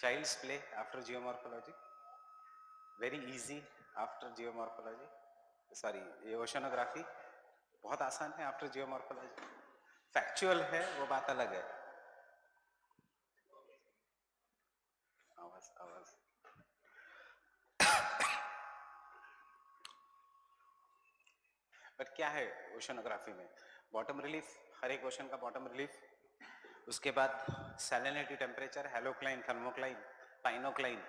child's play after geomorphology very easy after geomorphology sorry oceanography बहुत आसान है after geomorphology factual है वो बात अलग है आवाज़ आवाज़ बट क्या है ओशनोग्राफी में बॉटम रिलीफ हर एक ओशन का बॉटम रिलीफ उसके बाद सैलिनिटी टेम्परेचर हेलोक्लाइन थर्मोक्लाइन पाइनोक्लाइन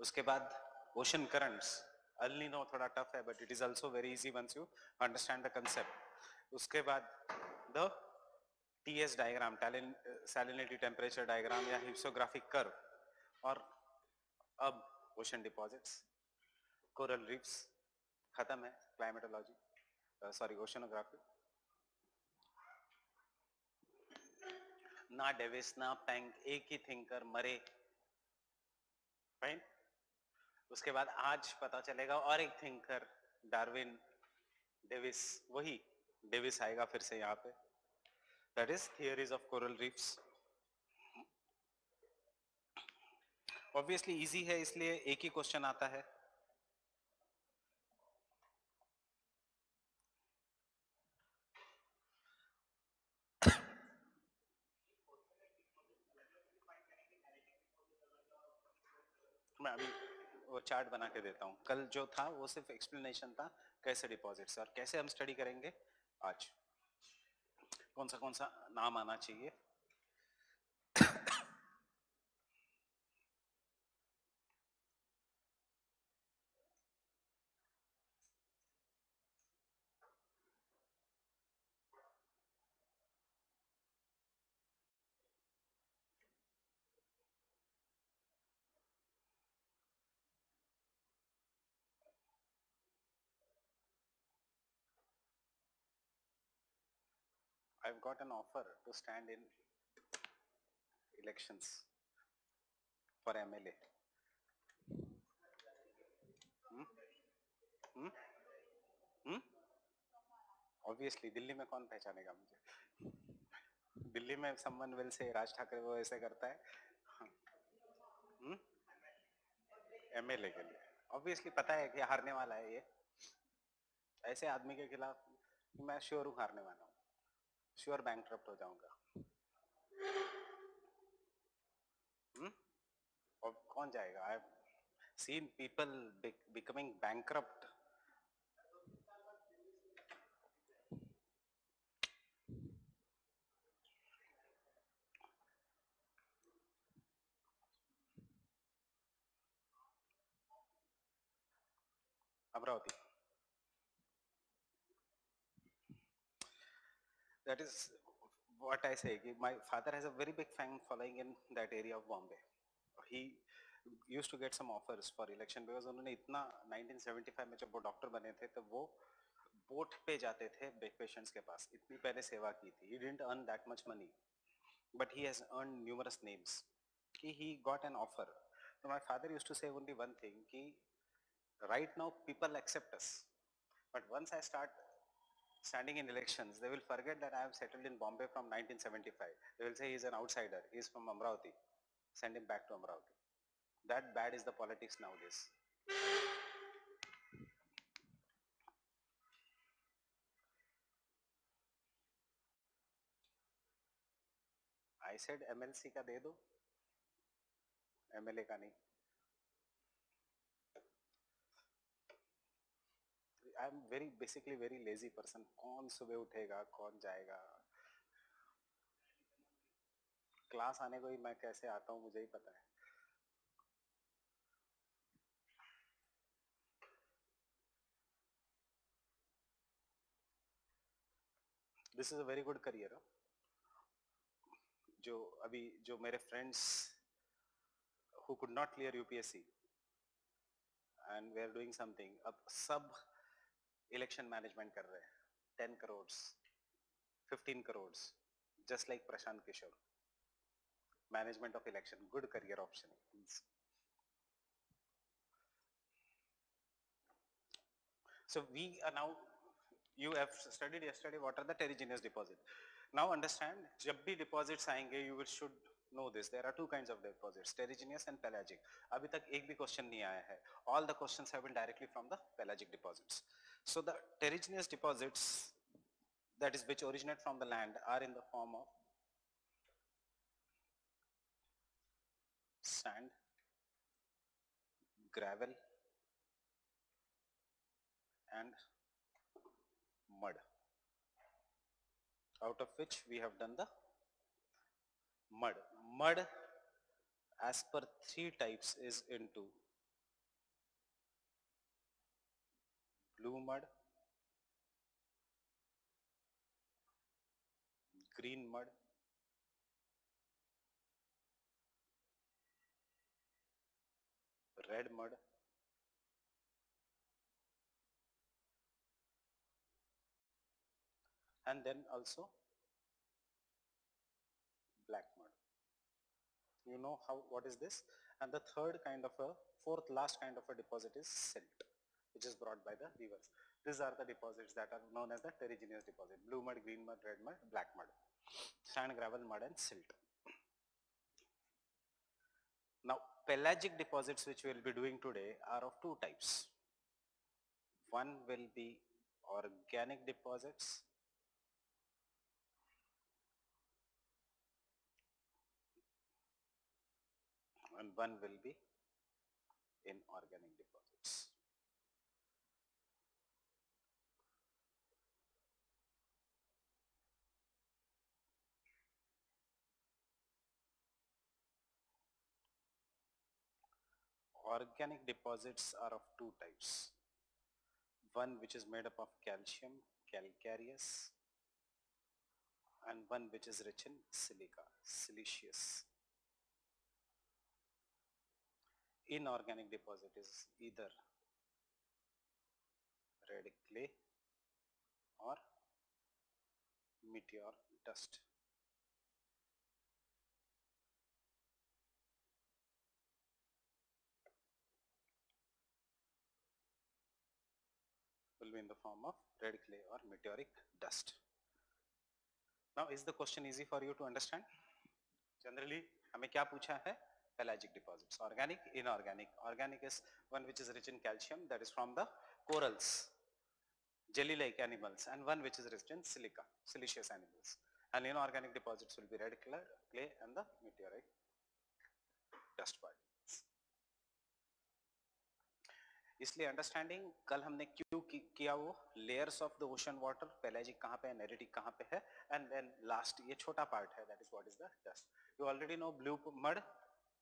उसके बाद ओशन करंट्स अल्निनो थोड़ा टफ है but it is also very easy once you understand the concept उसके बाद the T S diagram salinity temperature diagram या हिप्सोग्राफिक कर्व और अब ओशन डिपॉजिट्स कोरल रीफ्स खत्म है क्लाइमेटोलॉजी सॉरी ओशनोग्राफी ना डेविस, ना पैंक एक ही थिंकर मरे। फाइन उसके बाद आज पता चलेगा और एक थिंकर, डार्विन डेविस, वही डेविस आएगा फिर से यहाँ पे। That is theories of coral reefs obviously easy है, इसलिए एक ही क्वेश्चन आता है। मैं अभी वो चार्ट बना के देता हूँ। कल जो था, वो सिर्फ़ एक्सप्लेनेशन था, कैसे डिपॉजिट्स और कैसे हम स्टडी करेंगे? आज। कौन सा कौन सा नाम आना चाहिए? I've got an offer to stand in elections for MLA. Hmm? Hmm? Hmm? Obviously, Delhi में कौन पहचानेगा मुझे दिल्ली में someone will say Raj Thackeray वो ऐसे करता है hmm? एमएलए के लिए ऑब्वियसली पता है कि हारने वाला है ये ऐसे आदमी के खिलाफ मैं श्योर हूँ हारने वाला हूँ श्योर बैंक हो जाऊँगा। hmm? और कौन जाएगा? I seen people becoming bank Amaravati that is what I say. My father has a very big fan following in that area of Bombay. He used to get some offers for election because उन्होंने इतना 1975 में जब वो doctor बने थे तो वो boat पे जाते थे पेशेंट्स के पास इतनी पहले सेवा की थी he didn't earn that much money but he has earned numerous names कि he got an offer so my father used to say only one thing कि right now people accept us but once I start standing in elections, they will forget that I have settled in Bombay from 1975. They will say he is an outsider. He is from Amravati. Send him back to Amravati. That bad is the politics nowadays. I said MLC ka de do, MLA ka nahi. I am very basically very lazy person कौन सुबह उठेगा, कौन जाएगा? Class आने को ही मैं कैसे आता हूँ, मुझे ही पता है। This is a very good career जो अभी, जो मेरे friends who could not clear UPSC and we are doing something अब सब इलेक्शन मैनेजमेंट कर रहे हैं ten crore fifteen crore just like Prashant Kishor management of election good career option So we are now, you have studied yesterday what are the terrigenous deposit. Now understand, जब भी deposits आएँगे, you will should know this there are two kinds of deposits terrigenous and pelagic abhi tak ek bhi question nahi aaya hai all the questions have been directly from the pelagic deposits so the terrigenous deposits that is which originate from the land are in the form of sand gravel and mud out of which we have done the mud. Mud as per three types is into blue mud, green mud, red mud, and then also black mud. You know how what is this? And the third kind of a fourth last kind of a deposit is silt, which is brought by the weavers. These are the deposits that are known as the terrigenous deposit: blue mud, green mud, red mud, black mud, sand, gravel, mud, and silt. Now, pelagic deposits which we will be doing today are of two types. One will be organic deposits and one will be inorganic deposits. Organic deposits are of two types. One which is made up of calcium, calcareous, and one which is rich in silica, siliceous inorganic deposit is either red clay or meteor dust. will be in the form of red clay or meteoric dust. Now is the question easy for you to understand? Generally हमें क्या पूछा है pelagic deposits. Organic, inorganic. Organic is one which is rich in calcium that is from the corals, jelly-like animals and one which is rich in silica, siliceous animals. And inorganic deposits will be red clay, clay and the meteorite dust particles. इसलिए understanding कल हमने क्यों किया वो? Layers of the ocean water pelagic कहाँ पे है कहाँ पे है? एंड देन लास्ट ये छोटा पार्ट है that is what is the dust you already know blue mud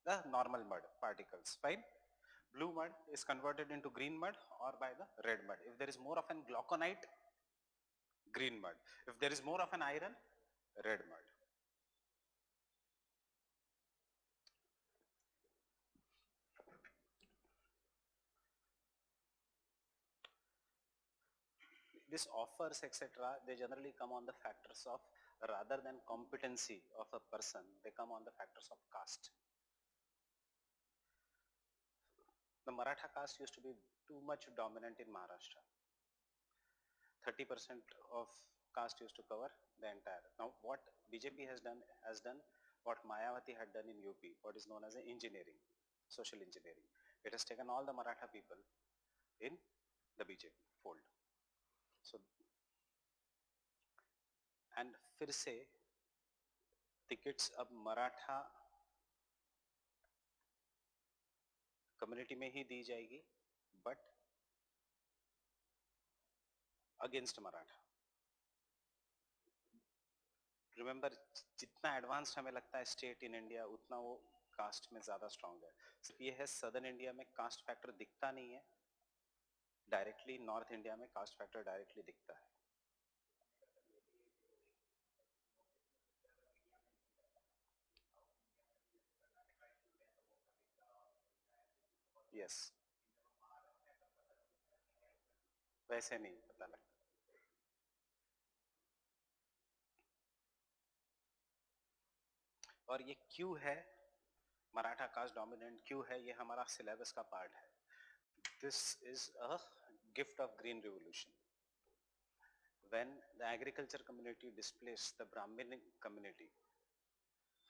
the normal mud particles fine blue mud is converted into green mud और by the red mud if there is more of an glauconite green mud if there is more of an iron red mud This offers etc. they generally come on the factors of rather than competency of a person, they come on the factors of caste. the Maratha caste used to be too much dominant in Maharashtra. 30% of caste used to cover the entire. Now what BJP has done, has done what Mayawati had done in UP, what is known as engineering, social engineering. It has taken all the Maratha people in the BJP fold. So, and फिर से tickets अब Maratha community में ही दी जाएगी but against Maratha. Remember जितना advanced हमें लगता है स्टेट इन इंडिया उतना वो कास्ट में ज़्यादा स्ट्रांग है। सिर्फ़ ये है सदर्न इंडिया में कास्ट फैक्टर दिखता नहीं है। डायरेक्टली नॉर्थ इंडिया में कास्ट फैक्टर डायरेक्टली दिखता है। यस वैसे नहीं पता लगता और ये क्यों है, मराठा कास्ट डोमिनेंट क्यों है, ये हमारा सिलेबस का पार्ट है। This is a gift of green revolution when the agriculture community displaced the Brahminic community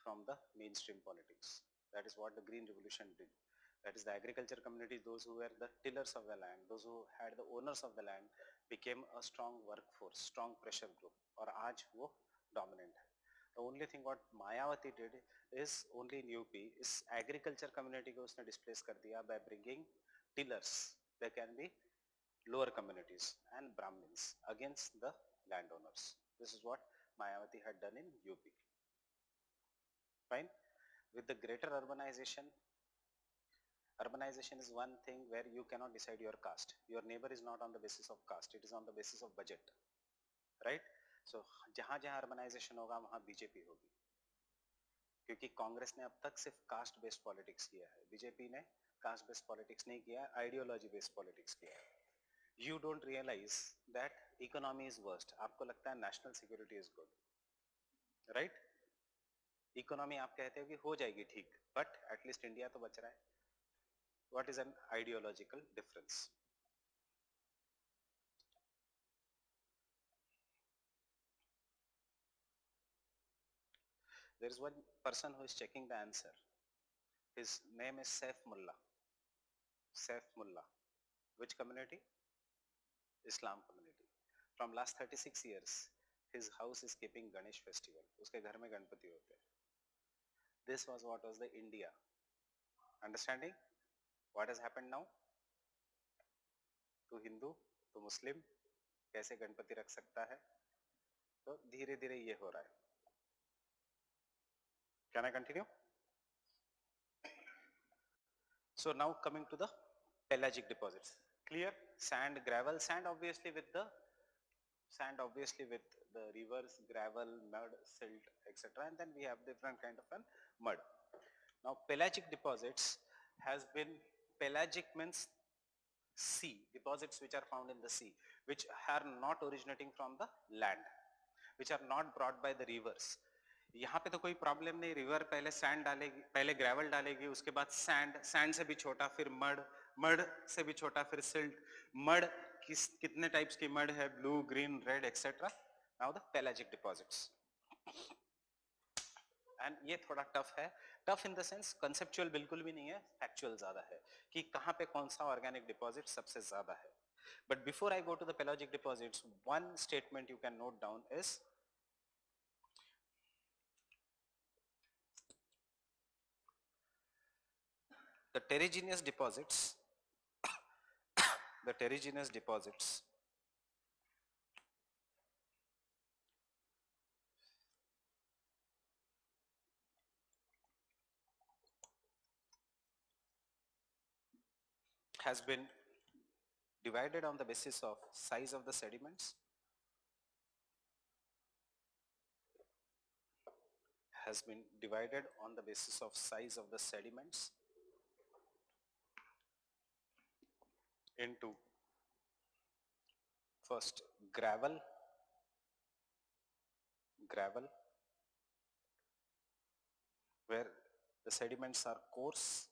from the mainstream politics. That is what the Green Revolution did. That is the agriculture community, those who were the tillers of the land, those who had the owners of the land became a strong workforce, strong pressure group और आज वो dominant है. The only thing what Mayawati did is only in UP is agriculture community को उसने displace कर दिया by bringing tillers. There can be lower communities and Brahmins against the landowners. This is what Mayawati had done in UP. Fine. With the greater urbanization, urbanization is one thing where you cannot decide your caste. Your neighbor is not on the basis of caste, it is on the basis of budget. Right? So जहाँ जहाँ urbanization होगा वहाँ BJP होगी क्योंकि कांग्रेस ने अब तक सिर्फ़ कास्ट बेस्ड पॉलिटिक्स किया है बीजेपी ने कास्ट बेस्ड पॉलिटिक्स नहीं किया आइडियोलॉजी बेस्ड पॉलिटिक्स किया है you don't realize that economy is worst आपको लगता है national security is good right economy आप कहते हो कि हो जाएगी ठीक at least India तो बच रहा है what is an ideological difference there is one person who is checking the answer his name is Saif Mullah Saif Mullah which community Islam community from last thirty six years his house is keeping Ganesh festival उसके घर में गणपति होते हैं। This was what was the India understanding what is happen now to Hindu, to मुस्लिम, कैसे गणपति रख सकता है? तो धीरे धीरे ये हो रहा है। क्या I continue so now coming to the pelagic deposits Clear? Sand, gravel, sand obviously with the sand obviously with the rivers, gravel, mud, silt, etc. And then we have different kind of an mud. Now pelagic deposits has been, pelagic means sea, deposits which are found in the sea, which are not originating from the land, which are not brought by the rivers. यहाँ पे तो कोई problem नहीं river पहले sand डालेगी पहले gravel डालेगी उसके बाद सैंड सैंड से भी छोटा फिर मड मड से भी छोटा, फिर सिल्ट मड किस, कितने टाइप्स की मड है? Blue green red etcetera now the pelagic deposits and ये थोड़ा टफ है. Tough in the sense conceptual बिल्कुल भी नहीं है फैक्चुअल ज़्यादा है कि कहाँ पे कौन सा ऑर्गेनिक डिपॉजिट सबसे ज़्यादा है. But before I go to the pelagic deposits one statement you can note down is the terrigenous deposits the terrigenous deposits. Has been divided on the basis of size of the sediments. Has been divided on the basis of size of the sediments into. First gravel. Gravel. Where the sediments are coarse.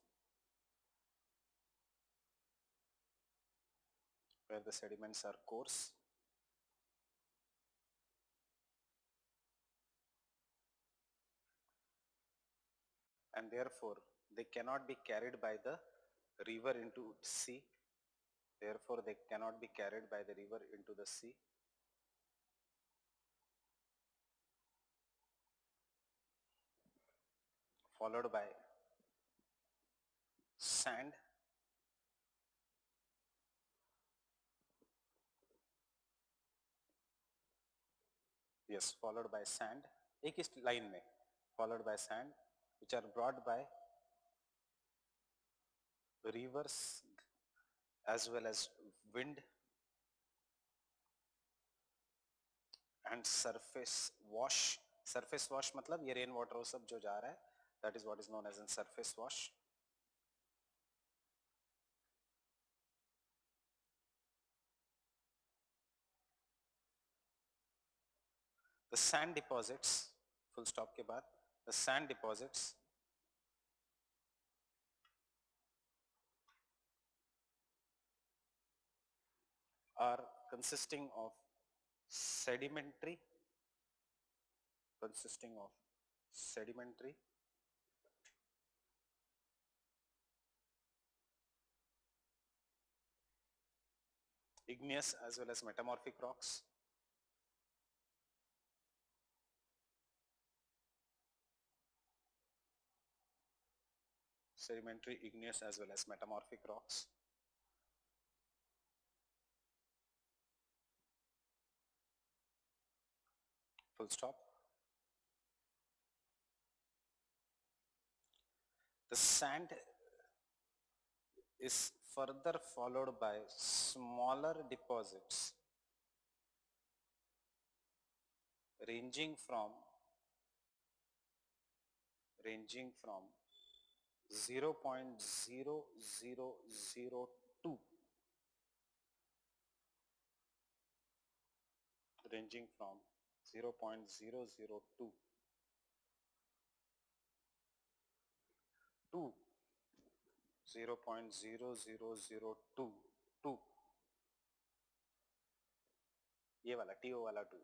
Where the sediments are coarse. And therefore they cannot be carried by the river into sea therefore they cannot be carried by the river into the sea followed by sand yes followed by sand एक इस line में followed by sand which are brought by rivers as well as wind and surface wash surface wash मतलब ये rain water सब जो जा रहा है that is what is known as in surface wash the sand deposits full stop के बाद the sand deposits are consisting of sedimentary consisting of sedimentary igneous as well as metamorphic rocks sedimentary igneous as well as metamorphic rocks full stop. The sand is further followed by smaller deposits ranging from ranging from 0.0002 ranging from 0.002 ये वाला TO वाला 2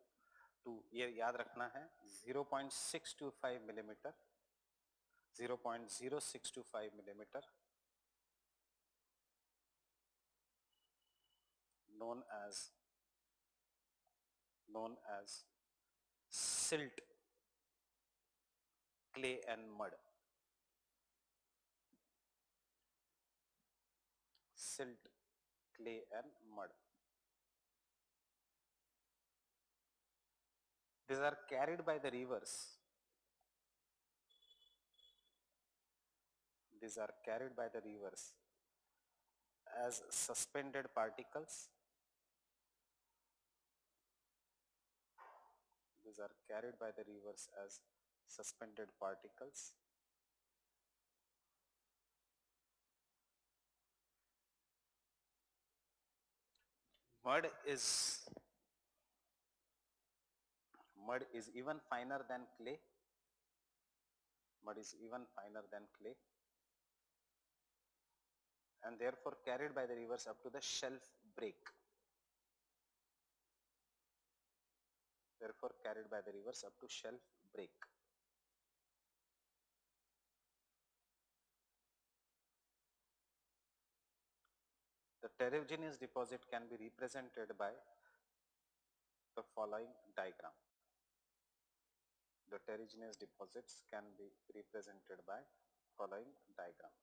2 ये याद रखना है 0.625 millimetre mm, 0.0625 millimetre known as known as silt clay and mud. Silt clay and mud. These are carried by the rivers. These are carried by the rivers as suspended particles. These are carried by the rivers as suspended particles. Mud is mud is even finer than clay. Mud is even finer than clay and therefore carried by the rivers up to the shelf break. Therefore carried by the rivers up to shelf break. The terrigenous deposit can be represented by the following diagram. The terrigenous deposits can be represented by following diagram.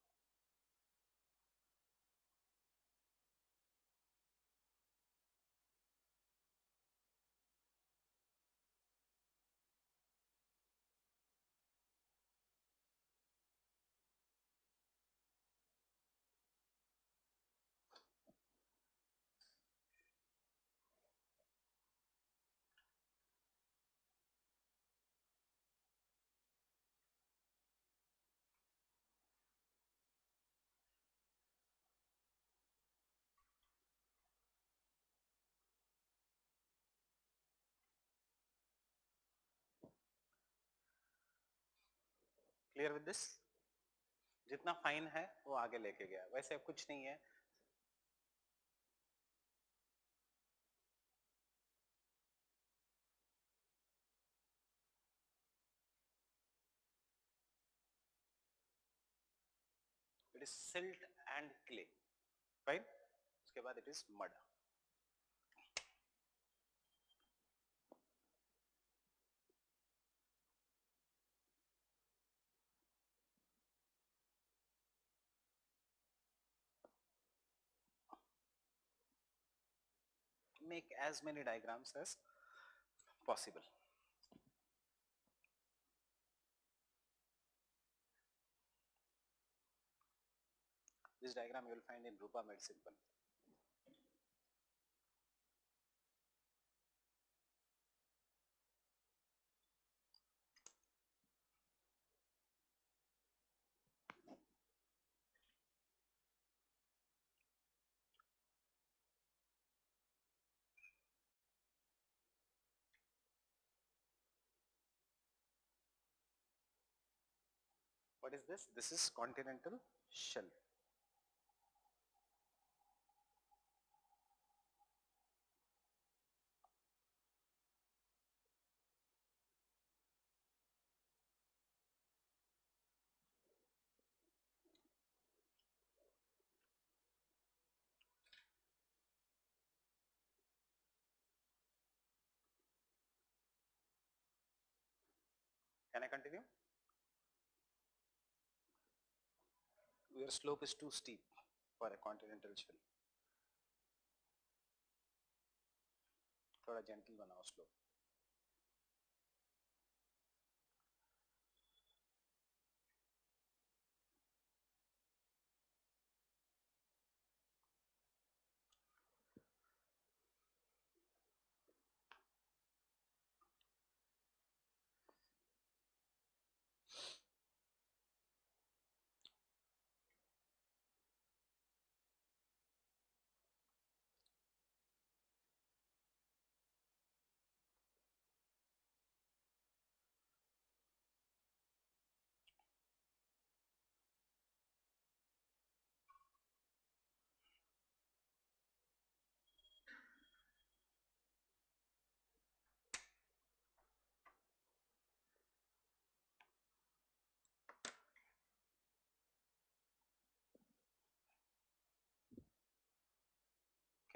Clear with this जितना fine है, वो आगे लेके गया। वैसे कुछ नहीं है। It is silt and clay fine उसके बाद it is mud make as many diagrams as possible. This diagram you will find in Rupa Made Simple. What is this? This is continental shelf. Can I continue? Your slope is too steep for a continental shelf. For a gentle one hour slope.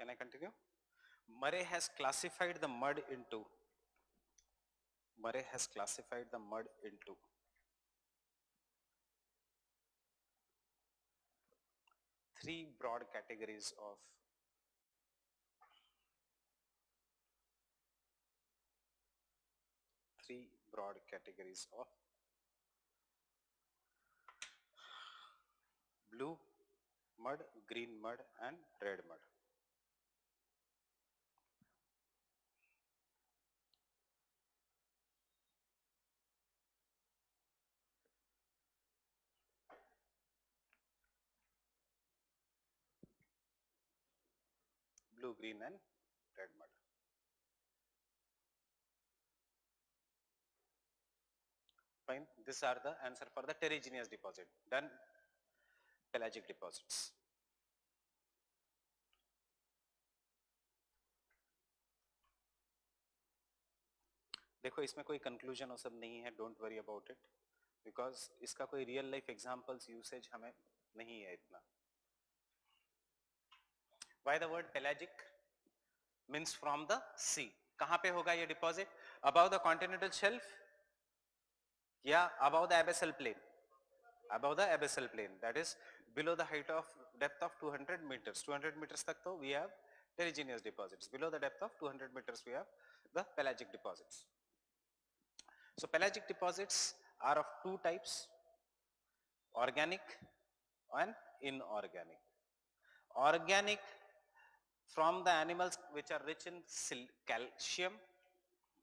Can I continue? Murray has classified the mud into Murray has classified the mud into three broad categories of three broad categories of blue mud, green mud and red mud. blue, green and red mud. Fine. These are the answer for the terrigenous deposit. Done. Pelagic deposits. देखो इसमें कोई conclusion और सब नहीं है don't worry about it because इसका कोई real life examples usage हमें नहीं है इतना Why the word pelagic? Means from the sea. कहाँ पे होगा ये deposit above the continental shelf या above the abyssal plane above the abyssal plane that is below the height of depth of 200 meters 200 meters tak to we have terrigenous deposits below the depth of 200 meters we have the pelagic deposits so pelagic deposits are of two types organic and inorganic organic from the animals which are rich in calcium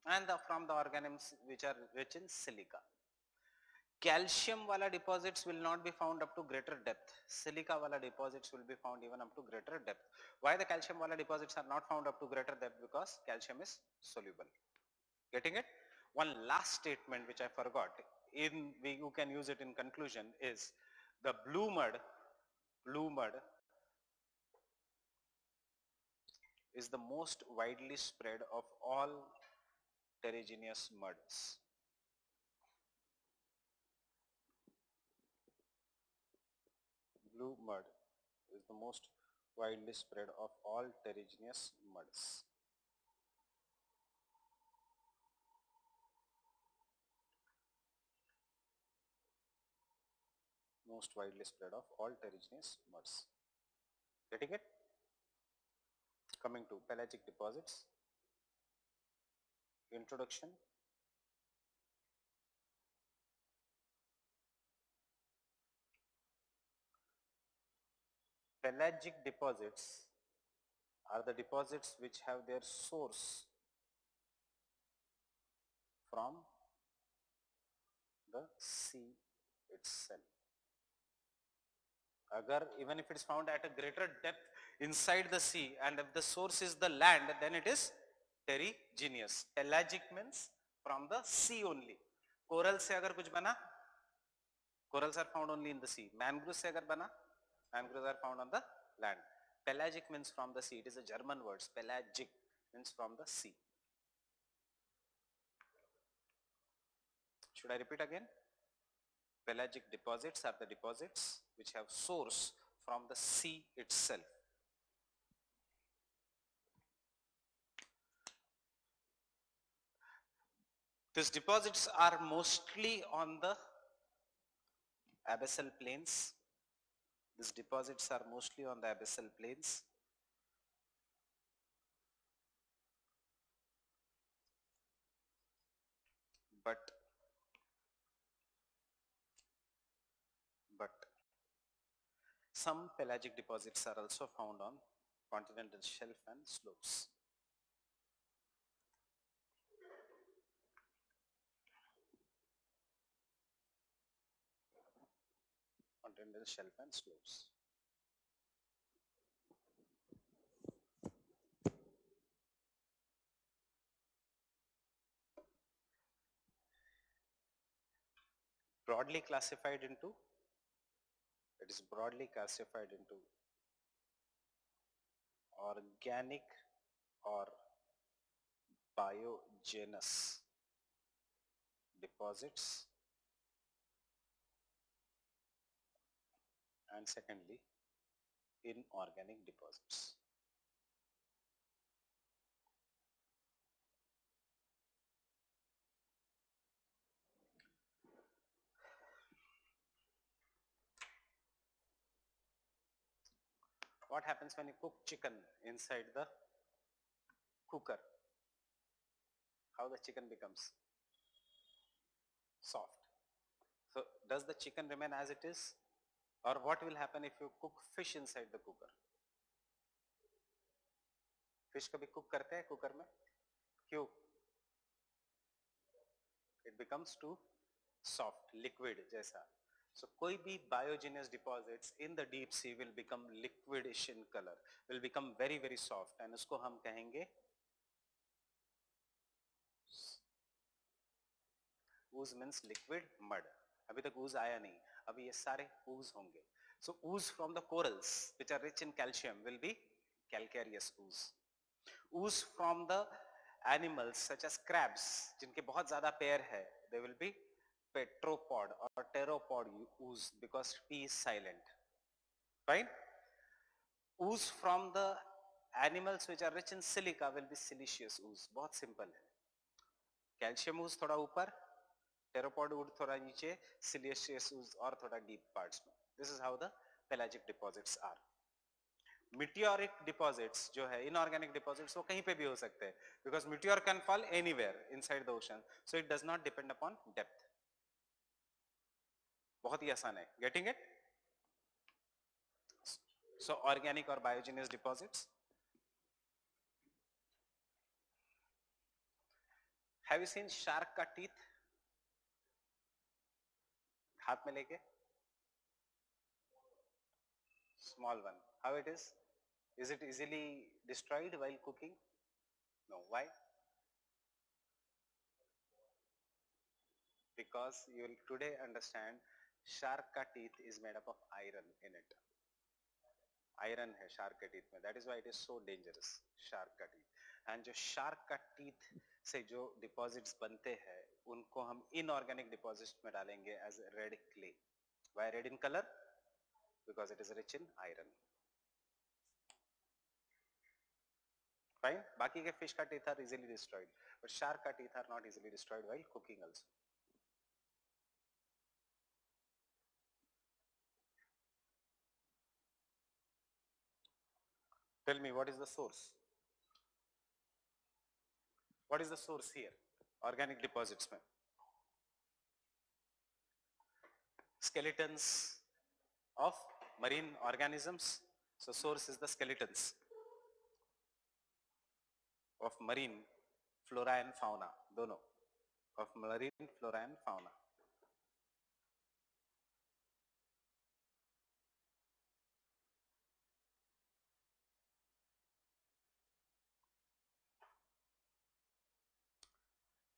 and the, from the organisms which are rich in silica. Calcium wala deposits will not be found up to greater depth. Silica wala deposits will be found even up to greater depth. Why the calcium wala deposits are not found up to greater depth? Because calcium is soluble. Getting it? One last statement which I forgot, in we, you can use it in conclusion is the blue mud, blue mud is the most widely spread of all terrigenous muds. Blue mud is the most widely spread of all terrigenous muds. Most widely spread of all terrigenous muds. Getting it? Coming to pelagic deposits, introduction, pelagic deposits are the deposits which have their source from the sea itself. Agar, even if it is found at a greater depth inside the sea and if the source is the land then it is terrigenous pelagic means from the sea only. Coral se agar kuch bana corals are found only in the sea. Mangroves se agar bana mangroves are found on the land. Pelagic means from the sea. It is a german word. Pelagic means from the sea. Should i repeat again? Pelagic deposits are the deposits which have source from the sea itself These deposits are mostly on the abyssal plains. These deposits are mostly on the abyssal plains. But but some pelagic deposits are also found on continental shelf and slopes. Shelf and slopes. Broadly classified into, it is broadly classified into organic or biogenous deposits and secondly inorganic deposits. What happens when you cook chicken inside the cooker? How the chicken becomes soft. So does the chicken remain as it is? Or what will happen if you cook fish inside the cooker? Fish कभी cook करते हैं cooker में क्यों it becomes too soft liquid जैसा so कोई भी biogenous deposits in the deep sea will become liquidish in color, will become very very soft and उसको हम कहेंगे ooze means liquid mud. अभी तक ooze आया नहीं अभी ये सारे ooze होंगे so ooze from the corals which are rich in calcium will be calcareous ooze ooze from the animals such as crabs जिनके बहुत ज़्यादा पैर है they will be petropod or pteropod ooze because P is silent. Fine? Ooze from the animals which are rich in silica will be siliceous ooze. बहुत simple है. Calcium ooze थोड़ा ऊपर, टेरोपॉड would थोड़ा नीचे सिलियसियस और थोड़ा डीप पार्ट्स में। This is how the pelagic deposits are meteoric deposits जो है इनऑर्गेनिक डिपॉजिट्स वो कहीं पे भी हो सकते हैं। Because meteor can fall anywhere inside the ocean so it does not depend upon depth बहुत ही आसान है। गेटिंग इट सो ऑर्गेनिक और biogenous deposits have you seen shark ka teeth? हाथ में लेके small one how it is is it easily destroyed while cooking no why because you will today understand shark ka teeth is made up of iron in it iron है shark के teeth में that is why it is so dangerous shark का teeth and जो shark का teeth से जो deposits बनते हैं उनको हम इनऑर्गेनिक डिपॉजिट में डालेंगे as red clay why red in colour because it is rich in iron fine बाकी के फ़िश का teeth are easily destroyed but shark का teeth are not easily destroyed while cooking also Tell me, what is the source? What is the source here? Organic deposits mein. Skeletons of marine organisms. So source is the skeletons of marine flora and fauna. Dono. Of marine flora and fauna.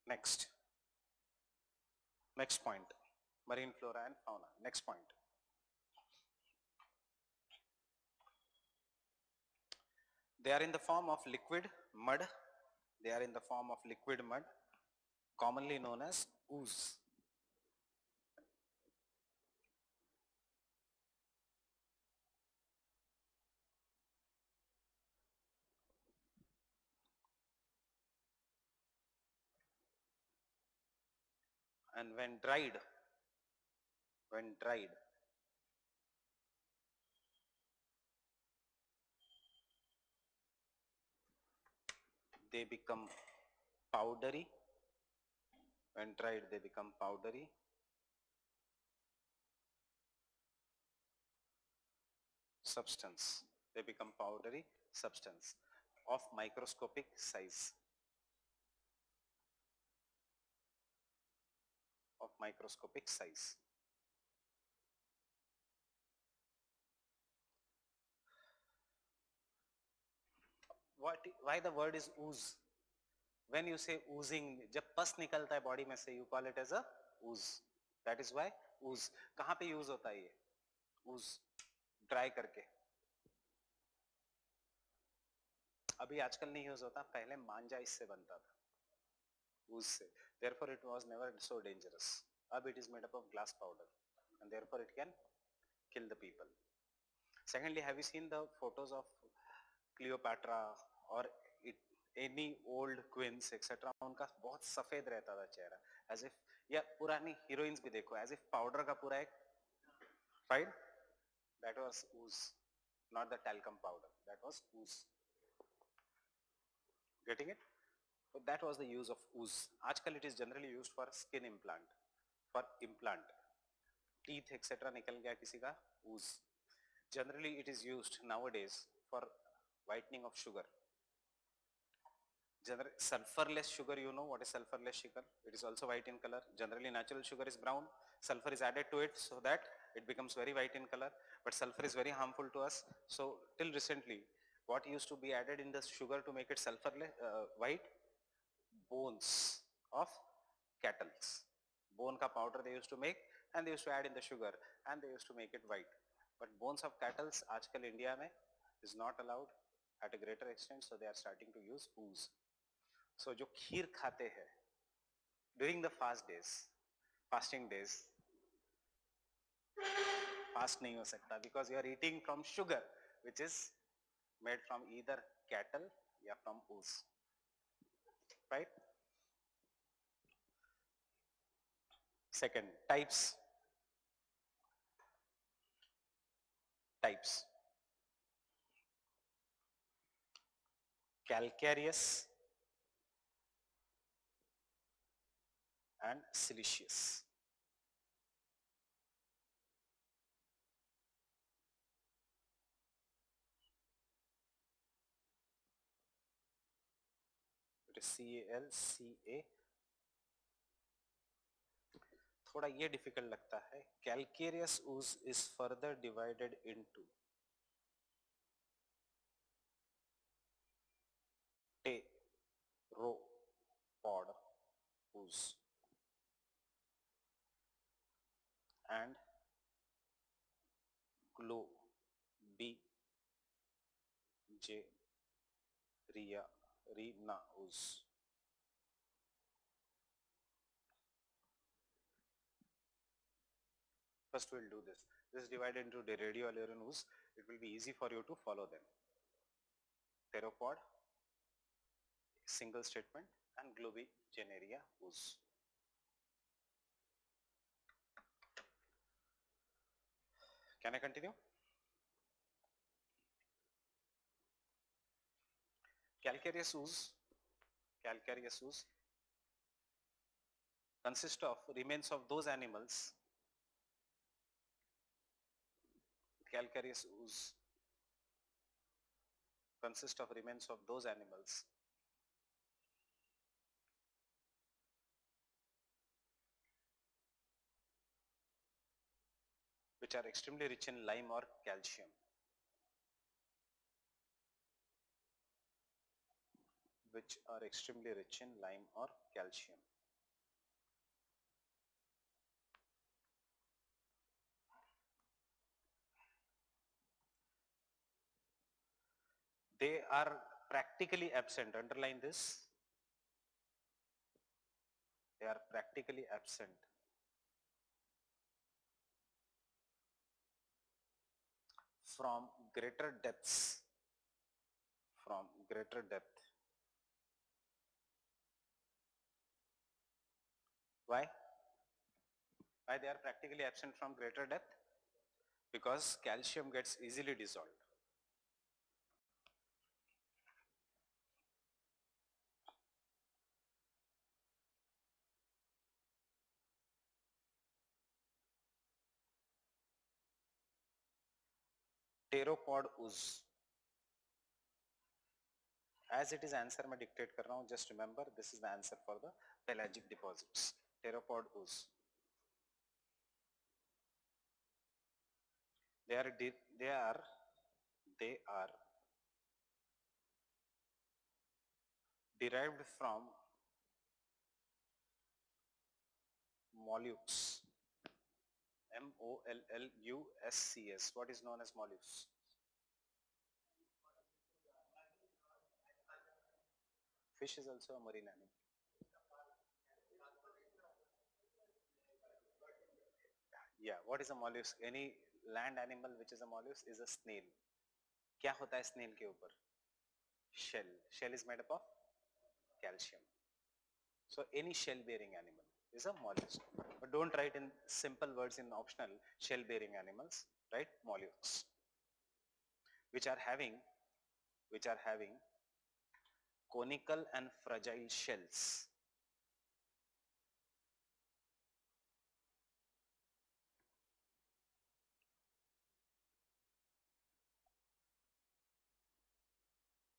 Next. Next point. Marine flora and fauna. Next point. They are in the form of liquid mud. They are in the form of liquid mud, commonly known as ooze. And when dried when dried. They become powdery. When dried they become powdery. Substance. They become powdery substance of microscopic size microscopic size what why the word is ooze when you say oozing जब पस निकलता है body में से you call it as a ooze that is why ooze कहाँ पे use होता है ये ooze ड्राई करके अभी आजकल नहीं यूज़ होता पहले मांजा इससे बनता था ooze से therefore it was never so dangerous अब it is made up of glass powder and therefore it can kill the people secondly have you seen the photos of Cleopatra और एनी ओल्ड क्वींस एक्सेट्रा उनका बहुत सफेद रहता था चेहरा as if या पुरानी हीरोइंस भी देखो एज इफ पाउडर का पूरा एक right that was ooze not the talcum powder that was ooze getting it so that was the use of ooze आजकल it is generally used for skin implant for implant teeth etc निकल गया किसी का ooze generally it is used nowadays for whitening of sugar. General, sulfurless sugar, you know what is sulfurless sugar? It is also white in color. Generally natural sugar is brown. Sulfur is added to it so that it becomes very white in color. But sulfur is very harmful to us. So till recently, what used to be added in the sugar to make it sulfurless, uh, white? bones of cattle. Bone ka powder they used to make and they used to add in the sugar and they used to make it white. But bones of cattle aajkal India mein is not allowed at a greater extent so they are starting to use ooze. So jo kheer khate hai during the fast days, fasting days, fast nahi ho sakta because you are eating from sugar which is made from either cattle or from ooze right? Second types. Types. Calcareous and siliceous. C A L C A थोड़ा ये difficult लगता है calcareous ooze is further divided into pteropod ooze and globigerina उस First we'll do this. This is divided into the radiolarian ooze. It will be easy for you to follow them. Pteropod, single statement and globigerina ooze. Can I continue? Calcareous ooze, calcareous ooze consist of remains of those animals calcareous ooze consist of remains of those animals which are extremely rich in lime or calcium. which are extremely rich in lime or calcium. They are practically absent, underline this. They are practically absent from greater depths from greater depth why Why they are practically absent from greater depth? Because calcium gets easily dissolved. Pteropod ooze. As it is answer मैं dictate कर रहा हूँ just remember this is the answer for the pelagic deposits. Pteropod ooze. They are they are they are derived from mollusks M O L L U S C S. What is known as mollusks? Fish is also a marine animal. Yeah, what is a mollusk? Any land animal which is a mollusk is a snail. क्या होता है snail के ऊपर? Shell. Shell is made up of calcium. So any shell bearing animal is a mollusk. But don't write in simple words in optional shell bearing animals, right? Mollusks. Which are having, which are having conical and fragile shells.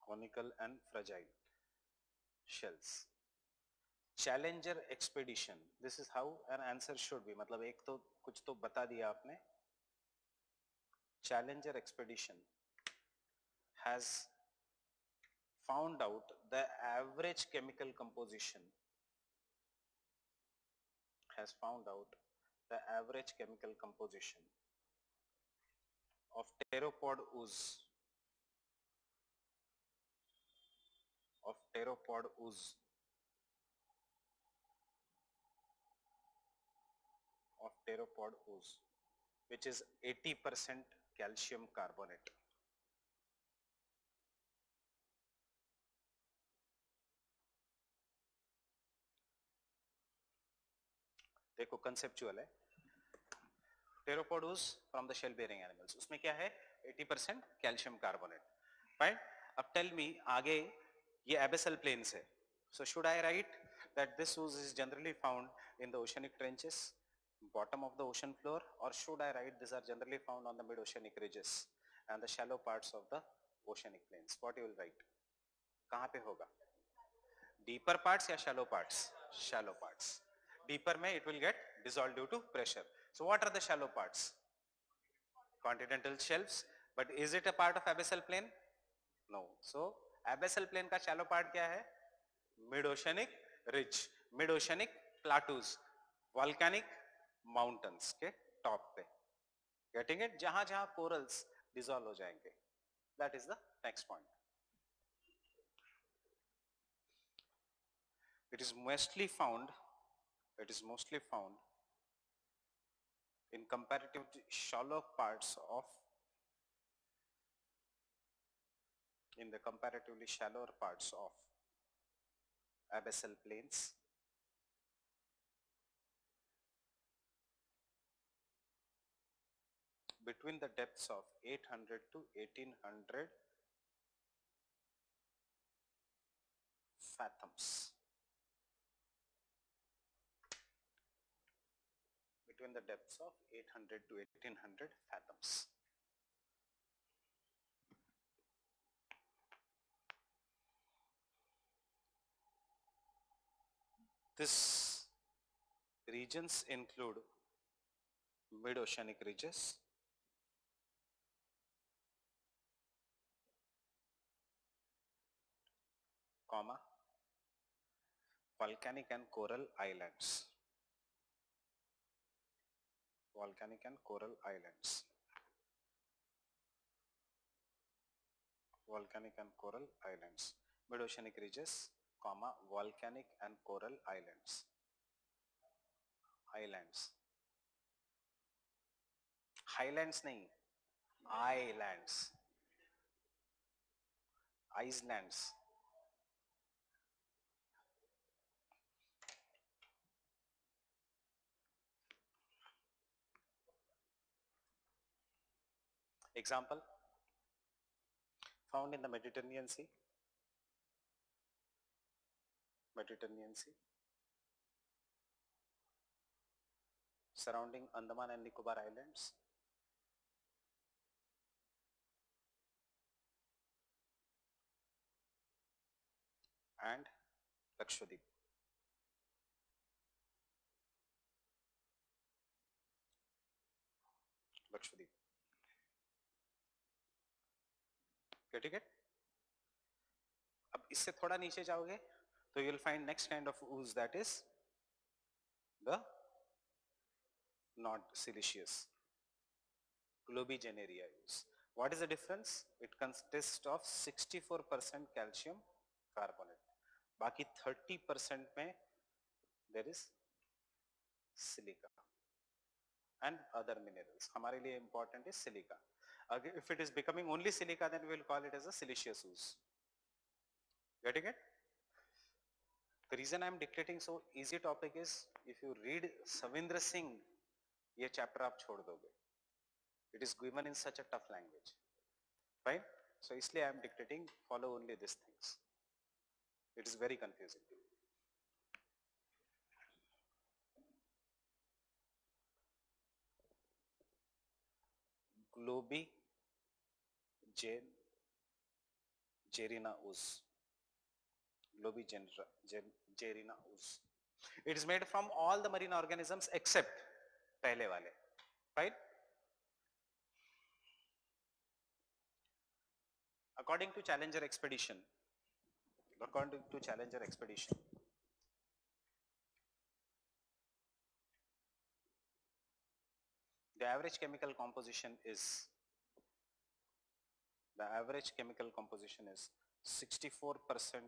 Conical and fragile shells. Challenger expedition this is how an answer should be मतलब एक तो कुछ तो बता दिया आपने। Challenger expedition has found out the average chemical composition has found out the average chemical composition of pteropod ooze of pteropod ooze pteropod ooze which is 80% calcium carbonate. देखो conceptual है टेरोपोडूस from the shell bearing animals उसमें क्या है 80% calcium carbonate right अब tell me आगे ये abyssal plains है so should i write that this ooze is generally found in the oceanic trenches bottom of the ocean floor or should I write these are generally found on the mid-oceanic ridges and the shallow parts of the oceanic plains. What you will write? कहाँ पे होगा? Deeper parts या shallow parts? Shallow parts. Deeper में it will get dissolved due to pressure. So what are the shallow parts? Continental shelves. But is it a part of abyssal plain? No. So abyssal plain का shallow part क्या है? Mid-oceanic ridge, mid-oceanic plateaus, volcanic mountains के top पे getting it जहां जहां corals dissolve हो जाएंगे that is the next point it is mostly found it is mostly found in comparatively shallow parts of in the comparatively shallower parts of abyssal plains between the depths of 800 to 1800 fathoms. Between the depths of 800 to 1800 fathoms. This regions include mid-oceanic ridges, comma volcanic and coral islands. Volcanic and coral islands. Volcanic and coral islands. Mid-oceanic ridges comma volcanic and coral islands. Islands. Highlands नहीं islands. Islands Example, found in the Mediterranean Sea. Mediterranean Sea. Surrounding Andaman and Nicobar Islands. And Lakshadweep. Getting it? अब इससे थोड़ा नीचे जाओगे तो you'll find next kind of ooze that is the not siliceous globigenaria ooze. What is the difference? It consists of 64% calcium carbonate. बाकी 30% में there is silica and other minerals. हमारे लिए important is silica. Again, if it is becoming only silica, then we will call it as a siliceous ooze. Getting it? The reason I am dictating so easy topic is if you read Savindra Singh, ये chapter आप छोड़ दोगे. It is given in such a tough language. Fine? So इसलिए I am dictating, follow only these things. It is very confusing. Globi Jane, Jerina Uz. Globi Jerina Uz. It is made from all the marine organisms except pehle wale, right? According to Challenger expedition, according to Challenger expedition, the average chemical composition is the average chemical composition is 64%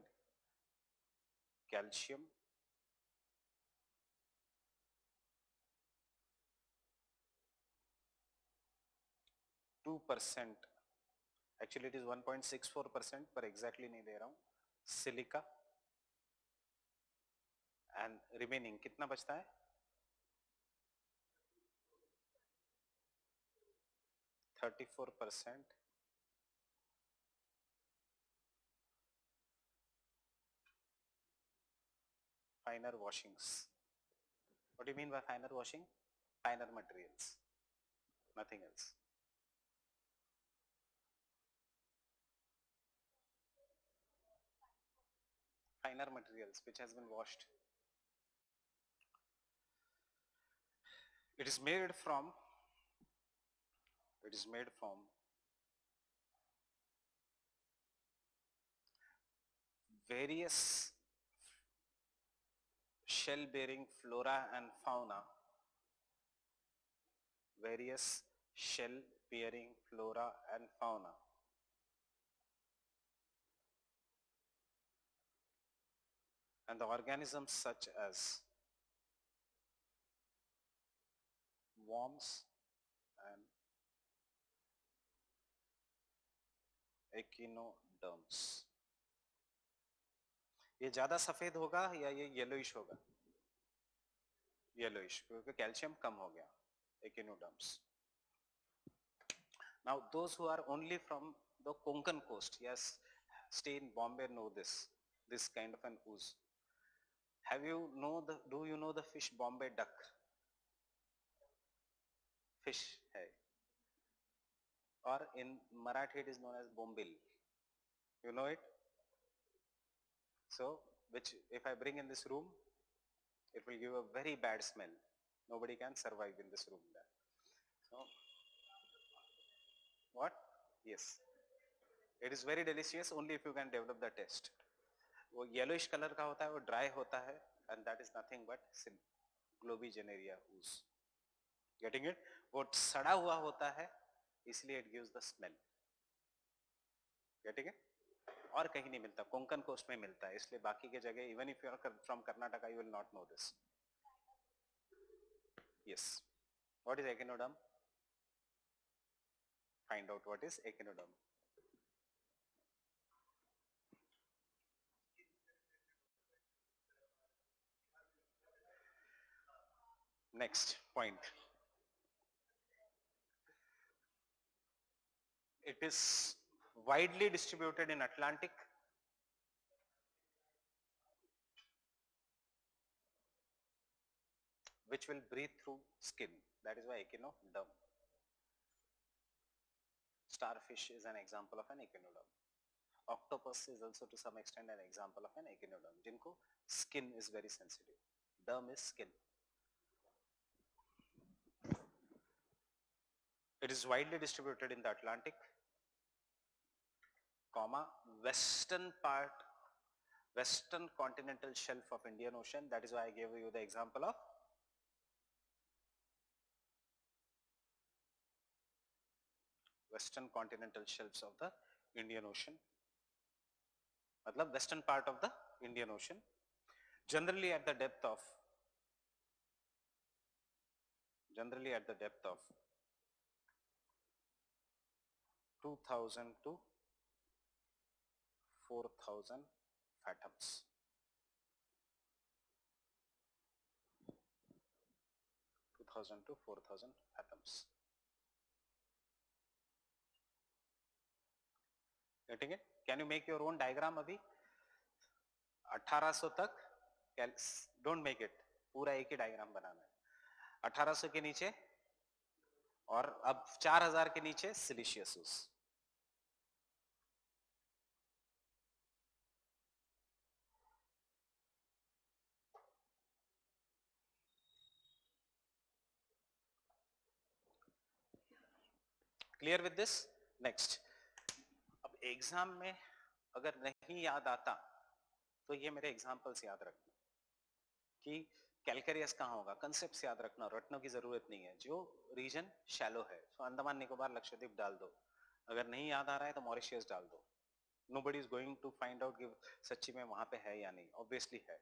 calcium, 2% actually it is 1.64% per exactly neither around silica and remaining कितना बचता है? 34% finer washings. What do you mean by finer washing? Finer materials, nothing else. Finer materials which has been washed. It is made from, it is made from various shell bearing flora and fauna various shell bearing flora and fauna and the organisms such as worms and echinoderms ये ज़्यादा सफ़ेद होगा या ये yellowish होगा yellowish क्योंकि calcium कम हो गया echinoderms now those who are only from the konkan coast yes stay in bombay know this this kind of an ooze have you know the do you know the fish bombay duck fish hai or in marathi it is known as bombil you know it so which if i bring in this room it will give a very bad smell nobody can survive in this room there so what yes it is very delicious only if you can develop the taste वो yellowish colour का होता है वो dry होता है and that is nothing but ग्लोबीजेनेरिया ooze getting it वो सड़ा हुआ होता है इसलिए it gives the smell getting it और कहीं नहीं मिलता, कोंकण कोस्ट में मिलता है, इसलिए बाकी के जगह even if you are from Karnataka you will not know this yes what is echinoderm find out what is echinoderm next point it is widely distributed in Atlantic. which will breathe through skin. That is why echinoderm. Starfish is an example of an echinoderm. Octopus is also to some extent an example of an echinoderm. Jinko, skin is very sensitive. Derm is skin. It is widely distributed in the Atlantic comma, western part, western continental shelf of Indian Ocean. That is why I gave you the example of western continental shelves of the Indian Ocean. मतलब western part of the Indian Ocean. Generally at the depth of generally at the depth of 2000 to 4000 fathoms. Two thousand to four thousand fathoms. Getting it? Can you make your own diagram अभी 1800 तक don't make it पूरा एक ही diagram बनाना है 1800 के नीचे और अब 4000 के नीचे siliceous clear with this next अब एग्ज़ाम में अगर नहीं याद आता तो ये मेरे एग्जाम्पल्स याद रखना कि कैलकेरियस कहाँ होगा? कंसेप्ट याद रखना रटने की ज़रूरत नहीं है। जो रीजन शैलो है। तो अंडमान निकोबार, लक्षद्वीप डाल दो। अगर नहीं याद आ रहा है तो मॉरिशियस डाल दो। Nobody is going to find out कि सच्ची में वहाँ पे है या नहीं। ऑब्वियसली है।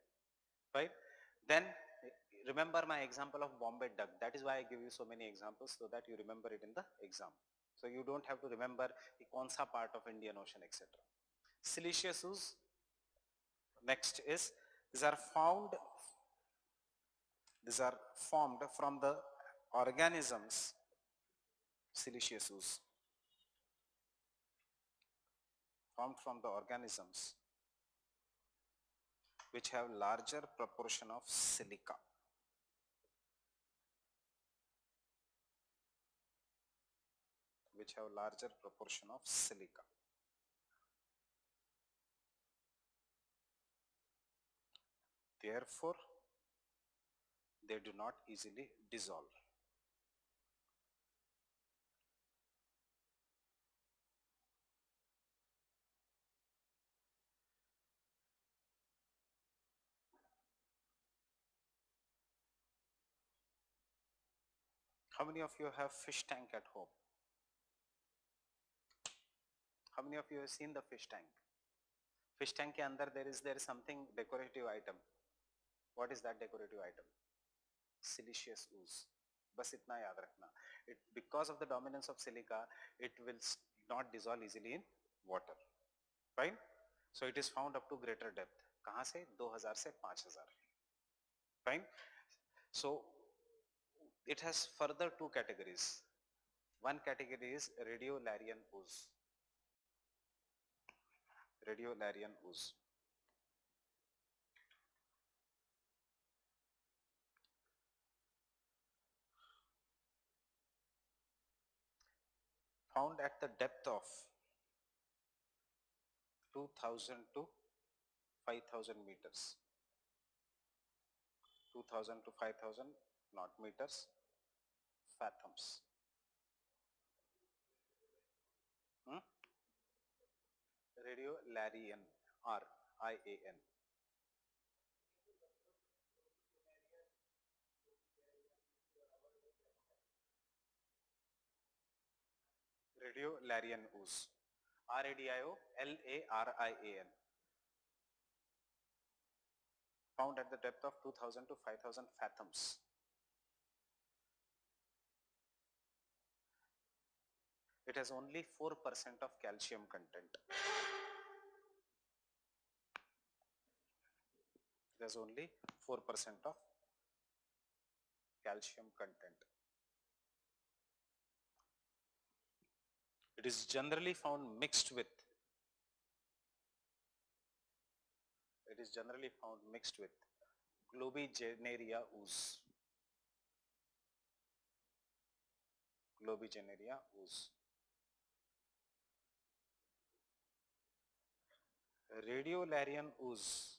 Right then remember my example of Bombay duck. That is why I give you so many examples, so that you remember it in the. So you don't have to remember the Konsa part of Indian Ocean, etc. Siliceous ooze. Next is these are found. These are formed from the organisms. Siliceous ooze. Formed from the organisms which have larger proportion of silica. Which have larger proportion of silica. Therefore, they do not easily dissolve. How many of you have fish tank at home? How many of you have seen the fish tank? Fish tank ke andar there is there is something decorative item. What is that decorative item? Siliceous ooze. Bas itna याद रखना. It because of the dominance of silica, it will not dissolve easily in water. Fine? So it is found up to greater depth. Kahan se? 2000 se 5000. Fine? So it has further two categories. One category is radiolarian ooze. Radiolarian ooze. Found at the depth of 2000 to 5000 meters. 2000 to 5000 not meters, fathoms. Radiolarian, R-I-A-N. Radiolarian ooze. R-A-D-I-O-L-A-R-I-A-N. Found at the depth of 2000 to 5000 fathoms. it has only 4% of calcium content. it has only 4% of calcium content. It is generally found mixed with it is generally found mixed with Globigenaria ooze. Globigenaria ooze. Radiolarian ooze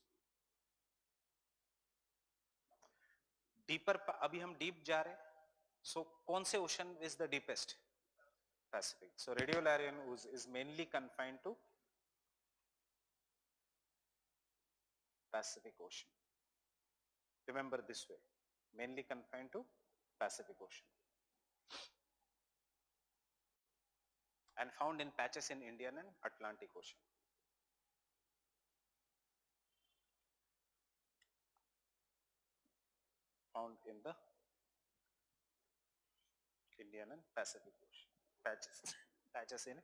deeper अभी हम deep जा रहे so कौन से ocean is the deepest Pacific so radio is mainly confined to Pacific ocean remember this way mainly confined to Pacific ocean and found in patches in Indian and Atlantic ocean found in the Indian and Pacific Ocean. Patches. Patches in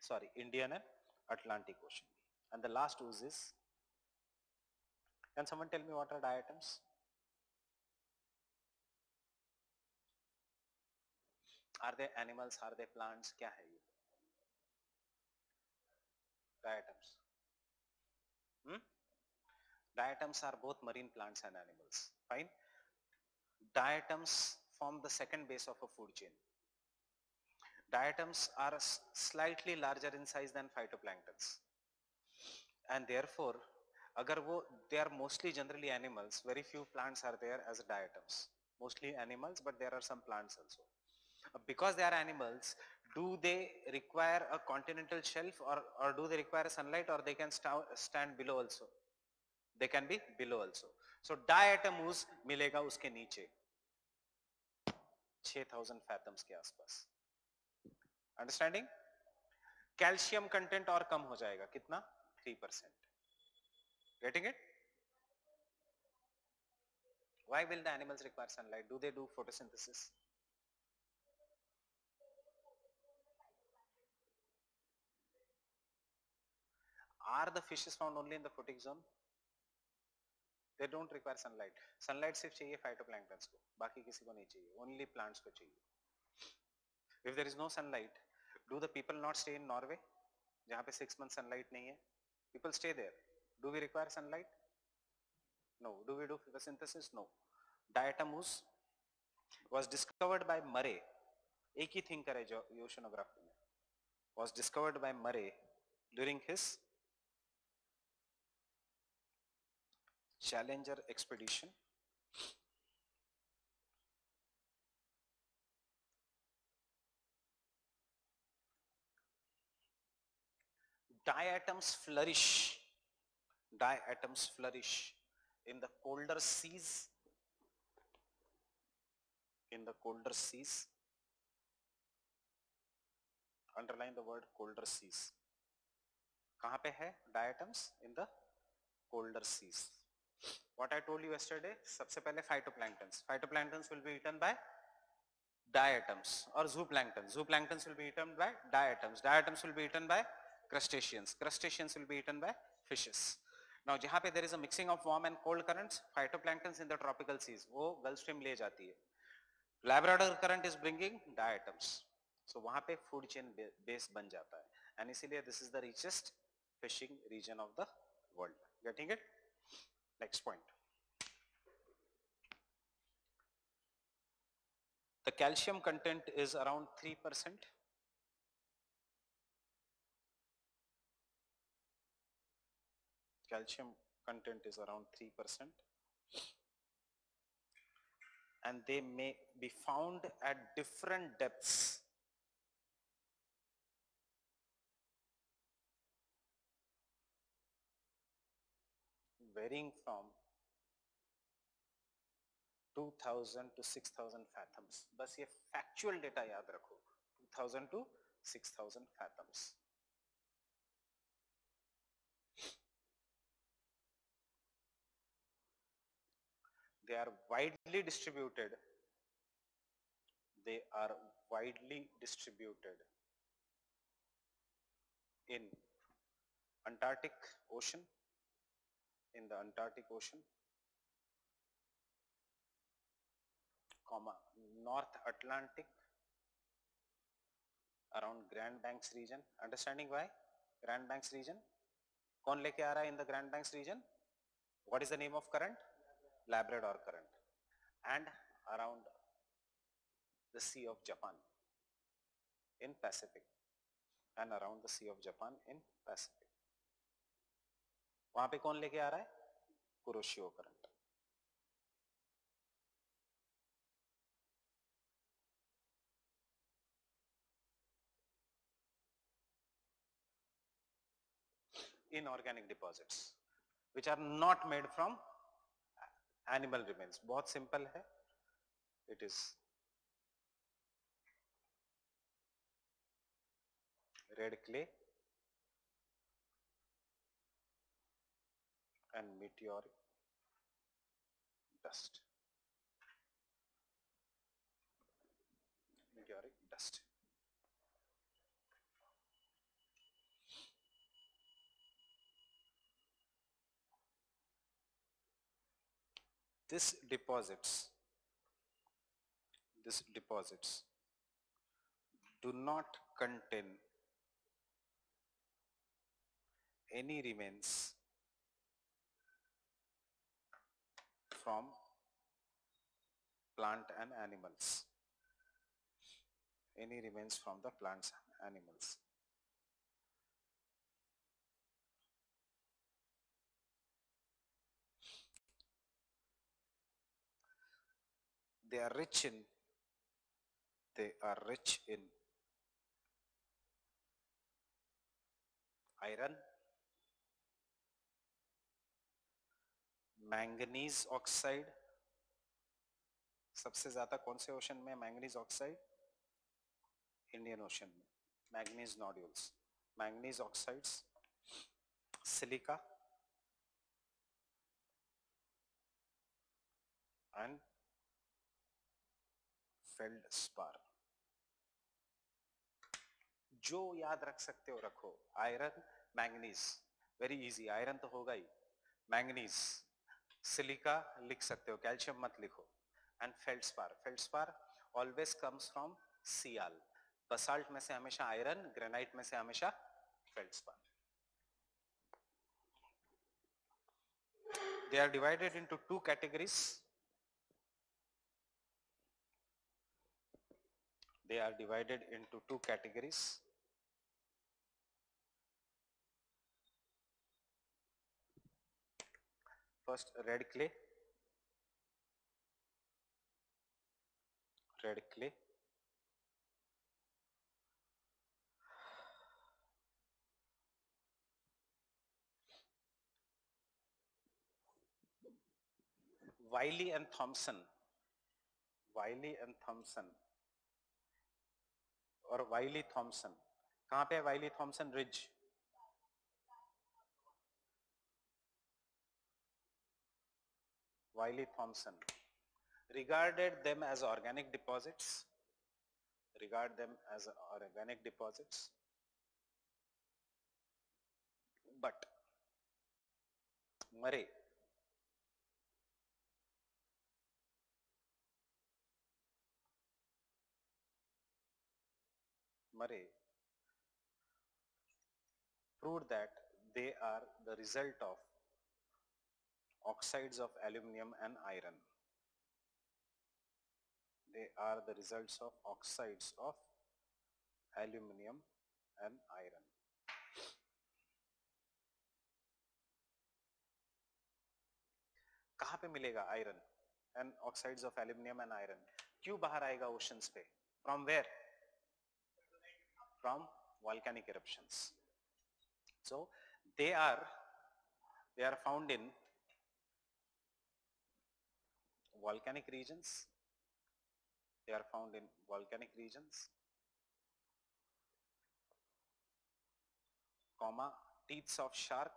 sorry Indian and Atlantic Ocean. And the last ooze is can someone tell me what are diatoms? Are they animals? Are they plants? Kya hai ye? Diatoms. Diatoms are both marine plants and animals. Fine. Diatoms form the second base of a food chain. Diatoms are slightly larger in size than phytoplanktons. And therefore, agar wo they are mostly generally animals very few plants are there as diatoms mostly animals but there are some plants also because they are animals do they require a continental shelf or or do they require sunlight or they can sta stand below also they can be below also so diatom मिलेगा उसके नीचे 6000 फैथम्स के आसपास understanding calcium content और कम हो जाएगा कितना 3% percent getting it why will the animals require sunlight do they do photosynthesis Are the fishes found only in the photic zone? They don't require sunlight sunlight सिर्फ़ चाहिए फाइटोप्लैंक्टन्स को, बाकी किसी को नहीं चाहिए। ओनली प्लांट्स को चाहिए। If there is no sunlight do the people not stay in Norway जहाँ पे सिक्स मंथ सनलाइट नहीं है? People stay there do we require sunlight no do we do photosynthesis no diatoms was discovered by Murray एक ही thinker है जो oceanography में। Was discovered by Murray during his Challenger expedition. Diatoms flourish diatoms flourish in the colder seas in the colder seas underline the word colder seas कहाँ पे है diatoms in the colder seas What I told you yesterday सबसे पहले phytoplanktons phytoplanktons will be eaten by diatoms or zooplanktons zooplanktons will be eaten by diatoms diatoms will be eaten by crustaceans crustaceans will be eaten by fishes now जहाँ पे there is a mixing of warm and cold currents, phytoplanktons in the tropical seas, वो Gulf Stream ले जाती है. Labrador current is bringing diatoms. So वहाँ पे food chain base बन जाता है. And इसीलिए this is the richest fishing region of the world. Getting it? Next point. The calcium content is around 3%. calcium content is around 3% and they may be found at different depths varying from 2000 to 6000 fathoms बस ये factual data याद रखो 2000 to 6000 fathoms they are widely distributed they are widely distributed in Antarctic Ocean in the Antarctic Ocean comma North Atlantic around Grand Banks region. Understanding why? Grand Banks region. कौन लेके आ रहा है in the Grand Banks region? What is the name of current? Labrador current. And around the Sea of Japan in Pacific and around the Sea of Japan in Pacific. वहाँ पे कौन लेके आ रहा है? Kuroshio current inorganic deposit which are not made from animal remains बहुत simple है। It is red clay and meteoric dust. Meteoric dust. This deposits this deposits do not contain any remains from plant and animals. Any remains from the plants and animals. They are rich in they are rich in iron manganese oxide सबसे ज़्यादा कौन से ocean में manganese oxide Indian ocean में। Manganese nodules manganese oxides silica and feldspar जो याद रख सकते हो, रखो। Iron manganese very easy iron तो होगा ही। मैंगनीज सिलिका लिख सकते हो कैल्शियम मत लिखो and feldspar feldspar always comes from sial basalt में से हमेशा आयरन ग्रेनाइट में से हमेशा feldspar they are divided into two categories. They are divided into two categories. First red clay red clay Wiley and Thompson Wiley and Thompson और वाइली Thompson कहाँ पे है Wyville Thomson ridge Wiley Thomson. Regarded them as organic deposits. Regard them as organic deposits. But Murray Murray proved that they are the result of oxides of aluminum and iron. They are the results of oxides of aluminum and iron. कहाँ पे मिलेगा iron and oxides of aluminium and iron क्यों बाहर आएगा oceans पे from where from volcanic eruptions so they are they are found in volcanic regions. They are found in volcanic regions. Comma teeth of shark.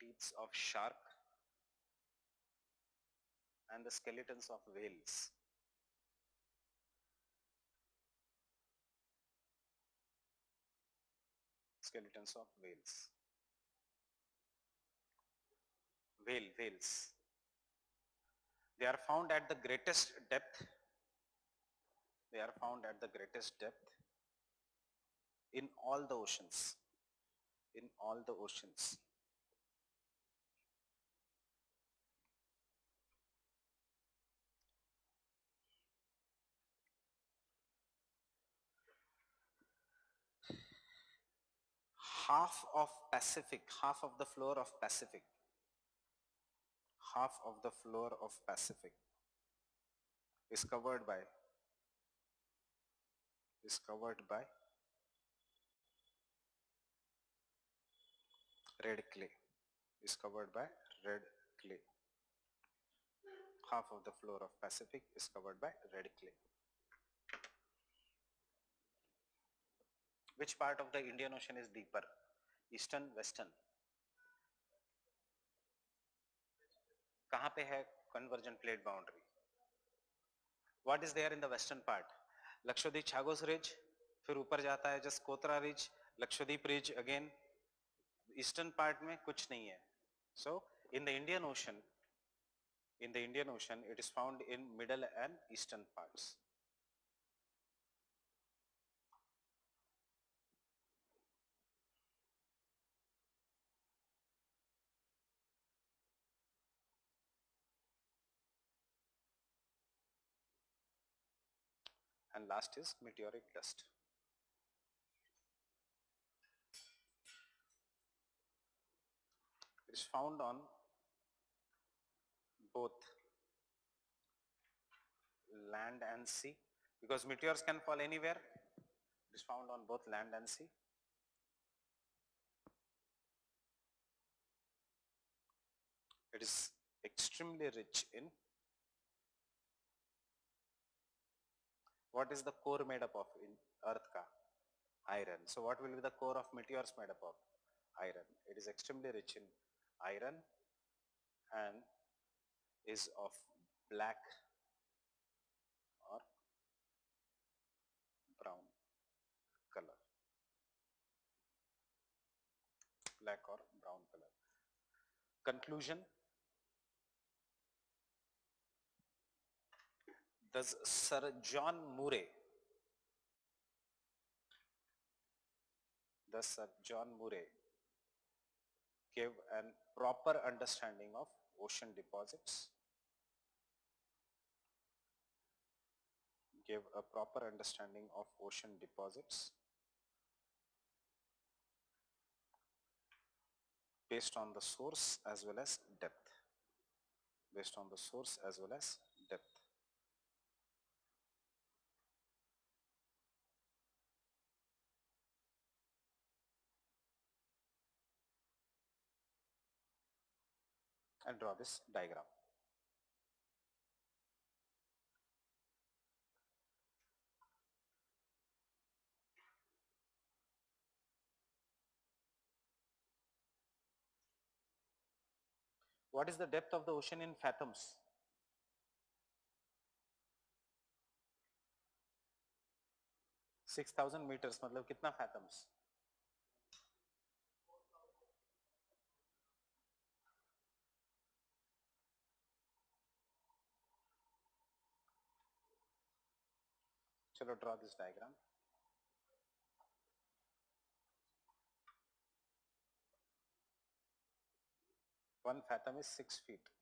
Teeth of shark. And the skeletons of whales. Skeletons of whales. Whale whales they are found at the greatest depth. They are found at the greatest depth in all the oceans. In all the oceans. Half of pacific half of the floor of pacific half of the floor of pacific is covered by is covered by red clay is covered by red clay. Half of the floor of pacific is covered by red clay. Which part of the indian ocean is deeper eastern western कहाँ पे है convergent plate boundary what is there in the western part Lakshadweep Chagos ridge फिर ऊपर जाता है just Kotra ridge Lakshadweep ridge again eastern part में कुछ नहीं है। So in the Indian ocean in the Indian ocean it is found in middle and eastern parts. And last is meteoric dust. It is found on both land and sea because meteors can fall anywhere. It is found on both land and sea. It is extremely rich in what is the core made up of in earth ka? Iron. So what will be the core of meteors made up of? Iron. It is extremely rich in iron and is of black or brown color. Black or brown color. Conclusion does sir john murray does sir john murray gave an proper understanding of ocean deposits? Gave a proper understanding of ocean deposits? Based on the source as well as depth. Based on the source as well as depth and draw this diagram. What is the depth of the ocean in fathoms? Six thousand meters मतलब कितना fathoms? चलो draw this diagram. One fathom is six feet.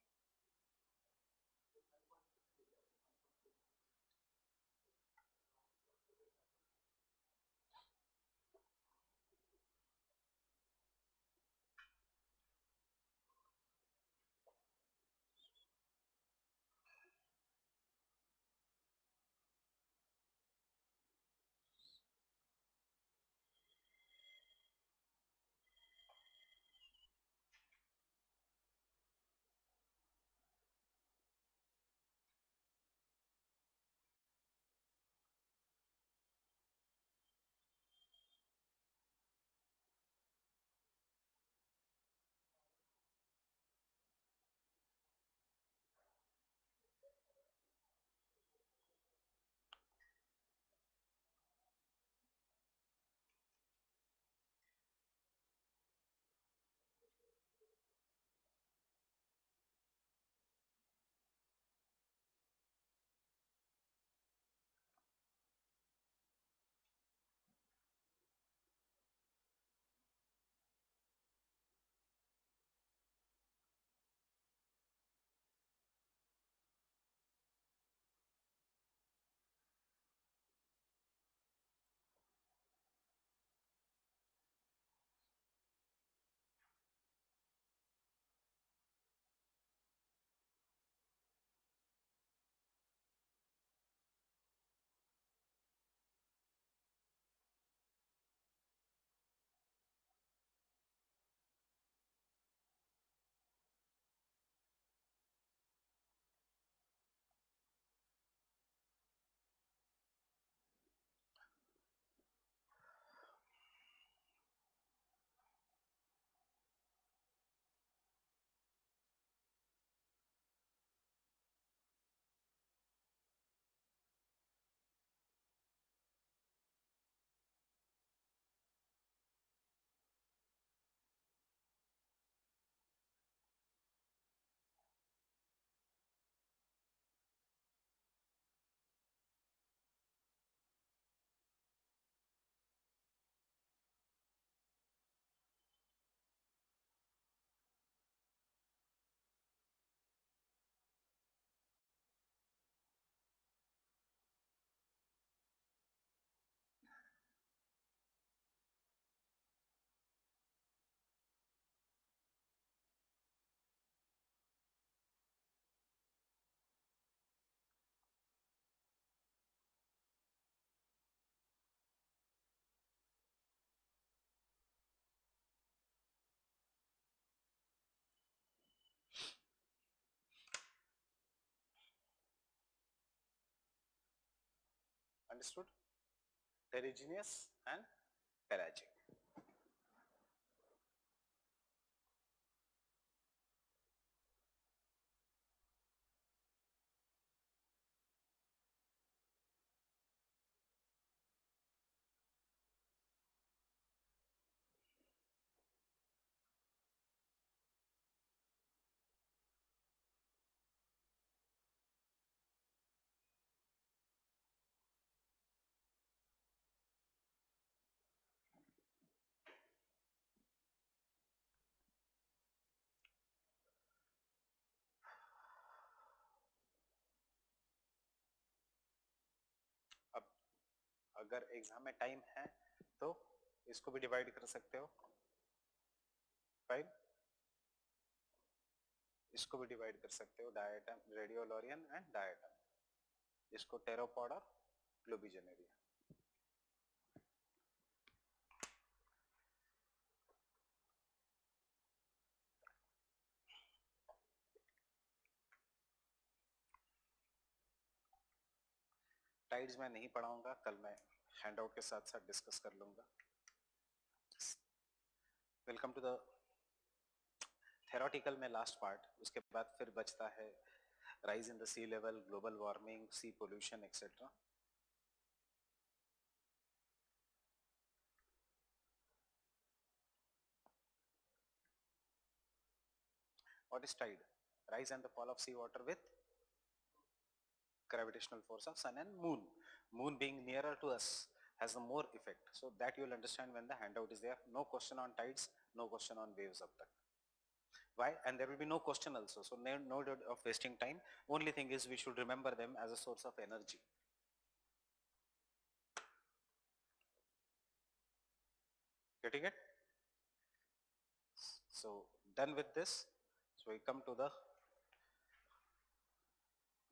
Understood? Terrigenous and pelagic. अगर exam में time है तो इसको भी divide कर सकते हो। फाइन इसको भी डिवाइड कर सकते हो, डायटम, रेडियोलोरियन एंड डायटम। इसको टेरोपॉड और ग्लोबिजेनेरिया। टाइड्स में नहीं पढ़ाऊँगा, कल मैं हैंडआउट के साथ साथ डिस्कस कर लूँगा। वेलकम टू द थेरोटिकल में लास्ट पार्ट उसके बाद फिर बचता है rise in the sea level global warming sea pollution etcetera what is tide? Rise and the fall of sea water with gravitational force of sun and moon. Moon being nearer to us has a more effect. So that you will understand when the handout is there. No question on tides, no question on waves of that. Why? And there will be no question also. So no, no of wasting time. Only thing is we should remember them as a source of energy. Getting it? So done with this. So we come to the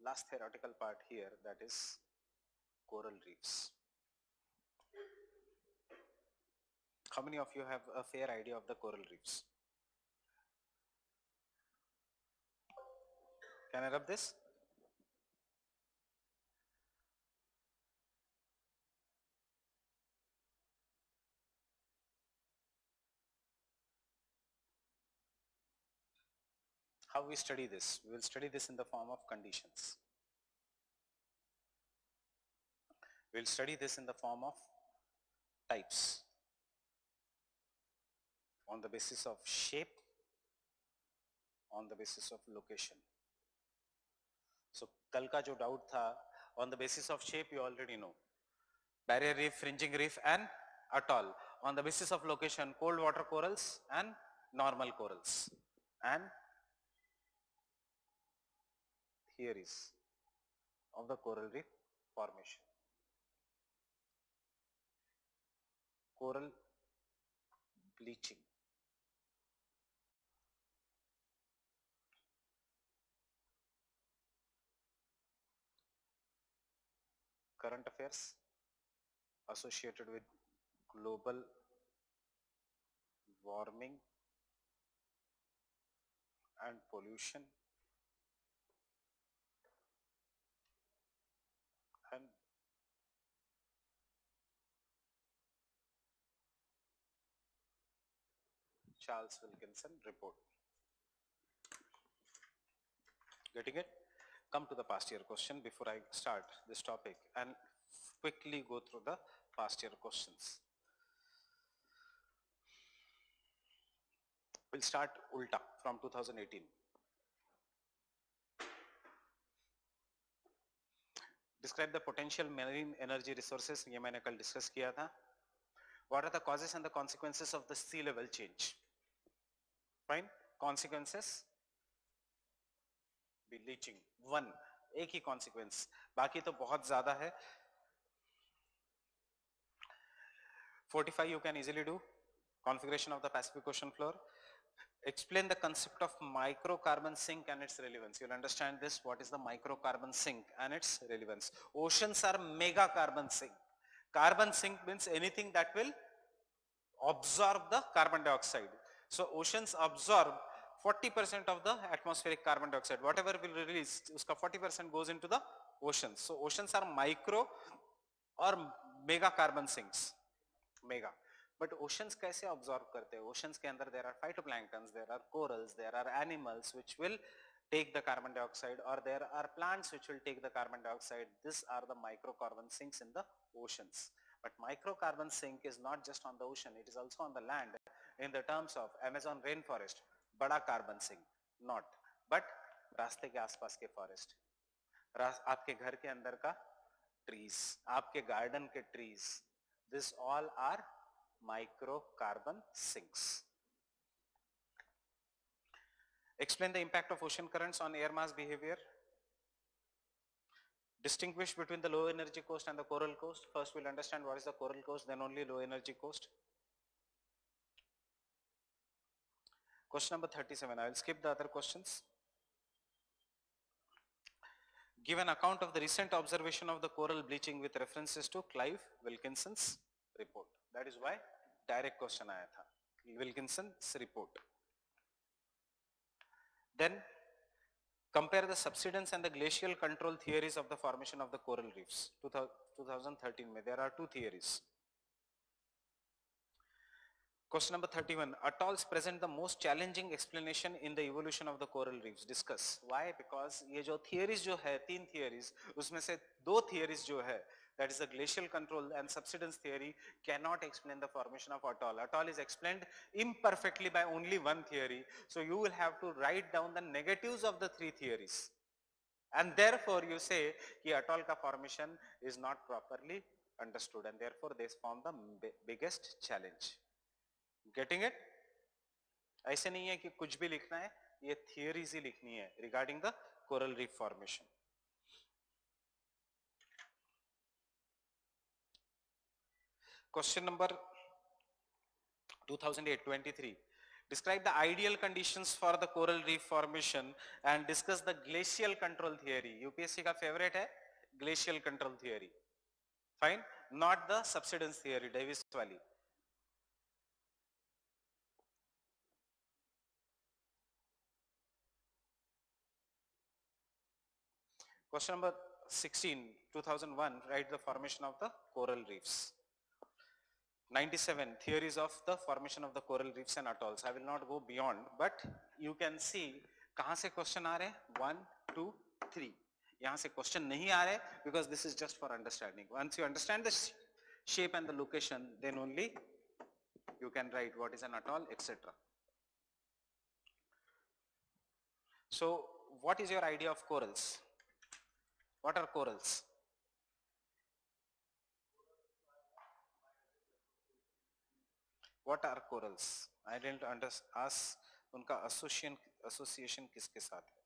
last theoretical part here that is coral reefs. How many of you have a fair idea of the coral reefs? Can I rub this? How we study this? We will study this in the form of conditions. We will study this in the form of types on the basis of shape, on the basis of location. So कल का जो doubt था on the basis of shape you already know. Barrier reef, fringing reef and atoll. On the basis of location cold water corals and normal corals and theories of the coral reef formation. Coral bleaching. Current affairs associated with global warming and pollution and Charles Wilkinson report. Getting it? Come to the past year question before I start this topic and quickly go through the past year questions. We'll start Ulta from 2018. Describe the potential marine energy resources ये मैंने कल discuss किया था what are the causes and the consequences of the sea level change fine. Consequences? Bleaching. One. एक ही consequence. बाकी तो बहुत ज्यादा है 45 you can easily do. Configuration of the Pacific Ocean floor. Explain the concept of microcarbon sink and its relevance. You'll understand this what is the microcarbon sink and its relevance. Oceans are mega carbon sink. Carbon sink means anything that will absorb the carbon dioxide. So oceans absorb 40% of the atmospheric carbon dioxide, whatever will release, 40% goes into the oceans. So oceans are micro or mega carbon sinks, mega. But oceans kaise absorb karte hai? Oceans ke andar there are phytoplanktons, there are corals, there are animals which will take the carbon dioxide or there are plants which will take the carbon dioxide. These are the micro carbon sinks in the oceans. But micro carbon sink is not just on the ocean, it is also on the land in the terms of Amazon rainforest, bada carbon sink, not. But रास्ते के आसपास के forest आपके घर के अंदर का trees आपके गार्डन के trees this all are माइक्रोकार्बन sinks Explain the impact of ocean currents on air mass behavior. Distinguish between the low energy coast and the coral coast. First we'll understand what is the coral coast, then only low energy coast. Question number 37. I will skip the other questions. Give an account of the recent observation of the coral bleaching with references to Clive Wilkinson's report. That is why direct question आया था. Wilkinson's report. Then compare the subsidence and the glacial control theories of the formation of the coral reefs. 2013 mein, there are two theories. Question number 31. Atolls present the most challenging explanation in the evolution of the coral reefs. Discuss. Why? Because ये जो theories जो है तीन theories उसमें से दो theories जो है that is the glacial control and subsidence theory cannot explain the formation of atoll. Atoll is explained imperfectly by only one theory. So you will have to write down the negatives of the three theories. And therefore you say that atoll ka formation is not properly understood and therefore this form the biggest challenge. Getting it ऐसे नहीं है कि कुछ भी लिखना है, ये theories ही लिखनी है regarding the coral reformation question number 2823 describe the ideal conditions for the coral reformation and discuss the glacial control theory UPSC का फेवरेट है glacial control theory fine not the subsidence theory Davis वाली. Question number 16, 2001, write the formation of the coral reefs. 97 theories of the formation of the coral reefs and atolls. I will not go beyond, but you can see कहाँ से question आ रहे हैं one two three यहाँ से question नहीं आ रहे because this is just for understanding. Once you understand the shape and the location, then only you can write what is an atoll, etc. So, what is your idea of corals? What are corals? what are corals? I didn't understand ask unka association association kiske sath hai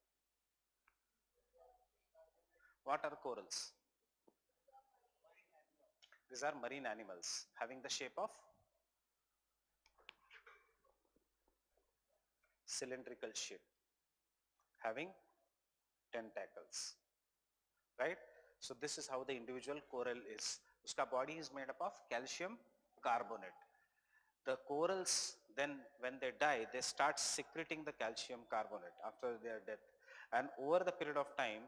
what are corals? These are marine animals having the shape of cylindrical shape having tentacles right? So this is how the individual coral is. Uska body is made up of calcium carbonate. The corals then when they die they start secreting the calcium carbonate after their death. And over the period of time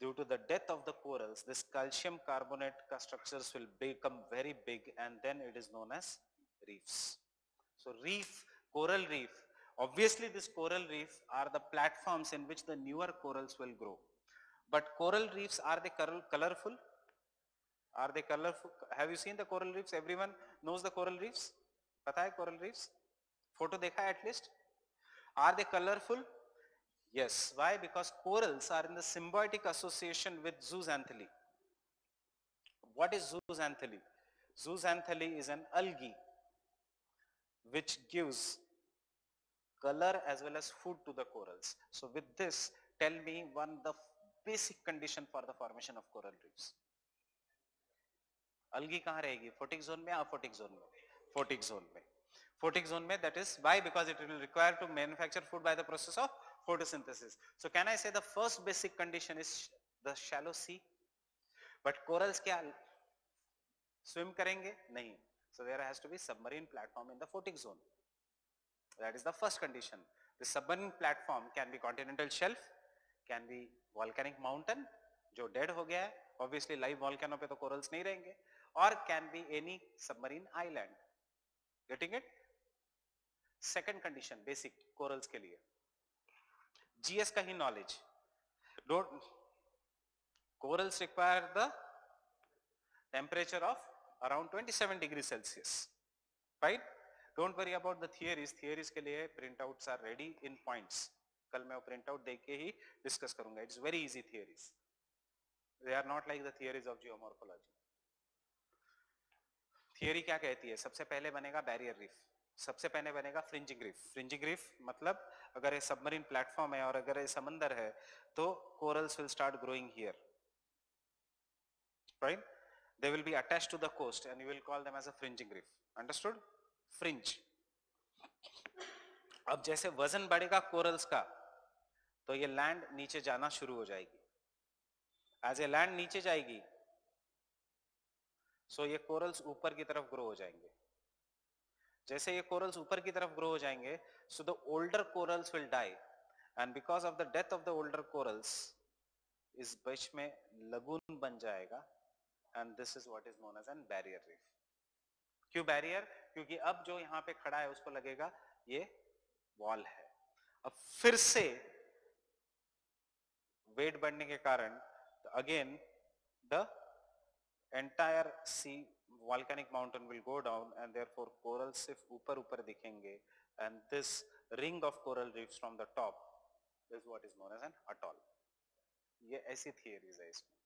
due to the death of the corals this calcium carbonate structures will become very big and then it is known as reefs. So reef coral reef obviously this coral reef are the platforms in which the newer corals will grow but coral reefs are they colorful are they colorful have you seen the coral reefs everyone knows the coral reefs पता है coral reefs photo देखा है at least are they colourful yes why because corals are in the symbiotic association with zooxanthellae what is zooxanthellae zooxanthellae is an algae which gives color as well as food to the corals so with this tell me one the basic condition for the formation of coral reefs algae photic zone mein aphotic zone mein photic zone mein. Photic zone mein that is why because it will require to manufacture food by the process of photosynthesis. So can I say the first basic condition is the shallow sea? But corals kya swim karenge? Nahi. So there has to be submarine platform in the photic zone. That is the first condition. The submarine platform can be continental shelf, can be volcanic mountain जो dead हो गया है obviously live volcano पे तो corals नहीं रहेंगे और can be any submarine island getting it second condition basic corals के लिए. जीएस का ही knowledge that corals require the temperature of around 27 degree Celsius right don't worry about the theories theories के लिए print out are ready in points कल मैं वो print out देख के ही डिस्कस करूँगा। It's very easy theories they are not like the theories of geomorphology theory क्या कहती है? सबसे पहले बनेगा बैरियर रिफ सबसे पहले बनेगा फ्रिंजिंग रिफ फ्रिंजिंग रिफ मतलब अगर ये सबमरीन प्लेटफॉर्म है और अगर ये समंदर है तो corals will start growing here right they will be attach to the coast and you will call them as a fringing reef understood fringe अब जैसे वज़न बढ़ेगा कोरल्स का तो ये लैंड नीचे जाना शुरू हो जाएगी। एज ए लैंड नीचे जाएगी सो ये कोरल्स ऊपर की तरफ़ ग्रो हो जाएँगे। जैसे ये कोरल्स ऊपर की तरफ़ ग्रो हो जाएँगे so the older corals will die and because of the death of the older corals इस बीच में लगून बन जाएगा। And this is what is known as an barrier reef क्यों बैरियर क्योंकि अब जो यहाँ पे खड़ा है, उसको लगेगा ये वॉल है। अब फिर से वेट बढ़ने के कारण again the entire sea volcanic mountain will go down and therefore coral सिर्फ़ ऊपर ऊपर दिखेंगे and this ring of coral reefs from the top is what is known as an atoll ये ऐसी थियरीज है इसमें।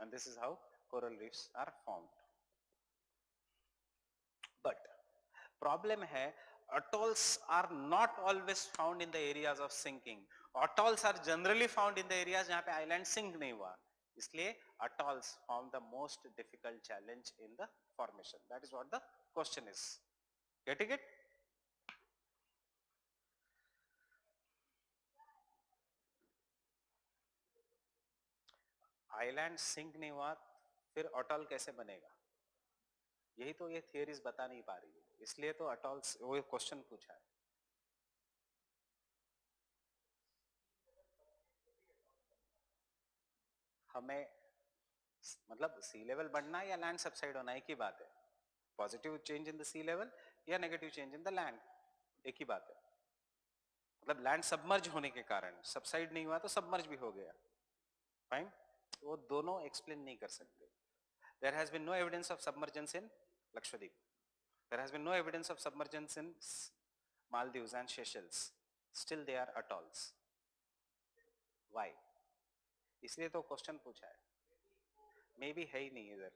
And this is how coral reefs are formed. But, problem hai atolls are not always found in the areas of sinking. Atolls are generally found in the areas जहाँ पे island sink नहीं हुआ इसलिए atolls form the most difficult challenge in the formation that is what the question is getting it island sink नहीं हुआ फिर atoll कैसे बनेगा यही तो ये थियरीज बता नहीं पा रही है इसलिए तो अटॉल्स वो क्वेश्चन पूछा है हमें मतलब सी लेवल बढ़ना या लैंड सबसाइड होना एक ही बात है। Positive change in the sea level या negative change in the land एक ही बात है। मतलब लैंड सबमर्ज होने के कारण सबसाइड नहीं हुआ तो सबमर्ज भी हो गया। फाइन वो दोनों एक्सप्लेन नहीं कर सकते। There has been no evidence of submergence in Lakshadweep there has been no evidence of submergence in Maldives and Seychelles still they are atolls why इसलिए तो क्वेश्चन पूछा है। मे बी है ही नहीं इधर।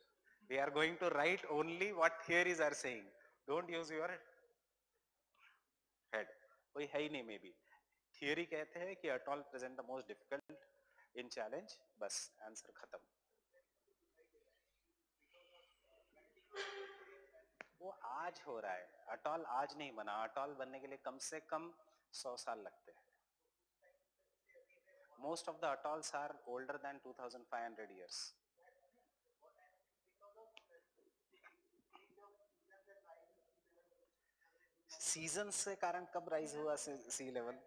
We are going to write only what theories are saying don't use your head कोई है ही नहीं मे बी थियरी कहते हैं कि atoll present the most difficult in challenge बस आंसर खत्म। वो आज हो रहा है। अटॉल आज नहीं बना। अटॉल बनने के लिए कम से कम सौ साल लगते हैं। most of the atolls are older than 2500 years season से कारण कब राइज हुआ sea level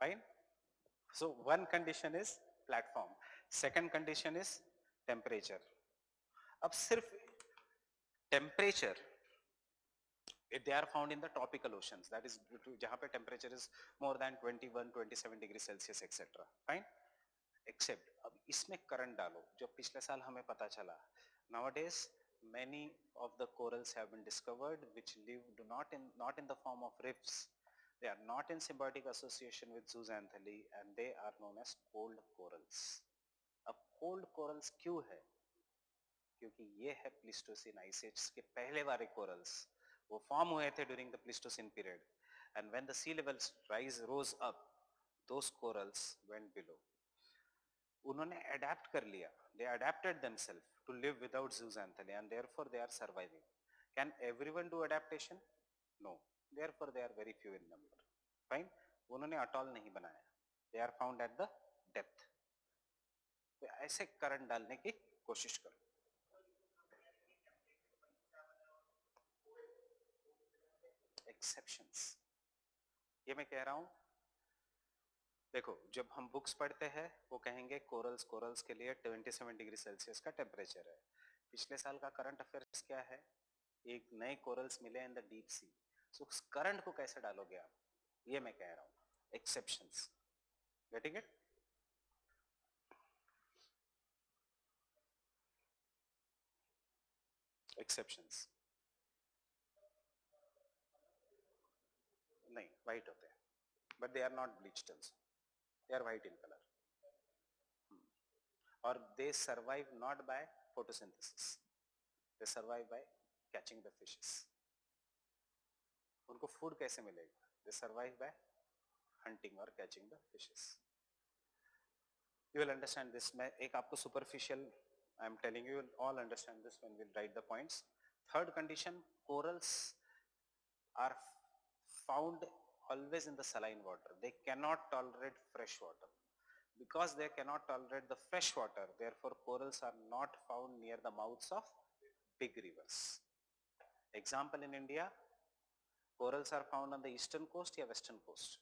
fine so one condition is platform second condition is temperature अब सिर्फ temperature they are found in the tropical oceans that is जहाँ पे temperature is more than 21 27 degrees celsius etc fine except अब इसमें current डालो जो पिछले साल हमें पता चला nowadays many of the corals have been discovered which live do not in not in the form of reefs they are not in symbiotic association with zooxanthellae and they are known as cold corals अब cold corals क्यों है क्योंकि ये है Pleistocene ice as के पहले वाले corals वो फॉर्म हुए थे during the Pleistocene period and when the sea levels rise rose up those corals went below उन्होंने अडेप्ट कर लिया they adapted themself to live without zooxanthellae and therefore they are surviving. Can everyone do adaptation? No. Therefore, they are very few in number. Fine. उन्होंने atoll नहीं बनाया they are found at the depth ऐसे current डालने की कोशिश करो। Exceptions ये मैं कह रहा हूँ, देखो, जब हम बुक्स पढ़ते हैं, वो कहेंगे कोरल्स कोरल्स के लिए 27 डिग्री सेल्सियस का टेम्परेचर है। पिछले साल का करंट अफेयर्स क्या है? एक नए कोरल्स मिले इन द डीप सी सो उस करंट को कैसे डालोगे आप? ये मैं कह रहा हूँ exceptions getting it exceptions नहीं वाइट होते हैं but they are not bleached also they are white in color hmm. or they survive not by photosynthesis they survive by catching the fishes उनको फूड कैसे मिलेगा दे सर्वाइव बाय हंटिंग और catching the fishes you will understand this मैं एक आपको superficial I am telling you all understand this when will write the points third condition corals are found always in the saline water. They cannot tolerate fresh water. Because they cannot tolerate the fresh water, therefore corals are not found near the mouths of big rivers. Example in India, corals are found on the eastern coast या western coast.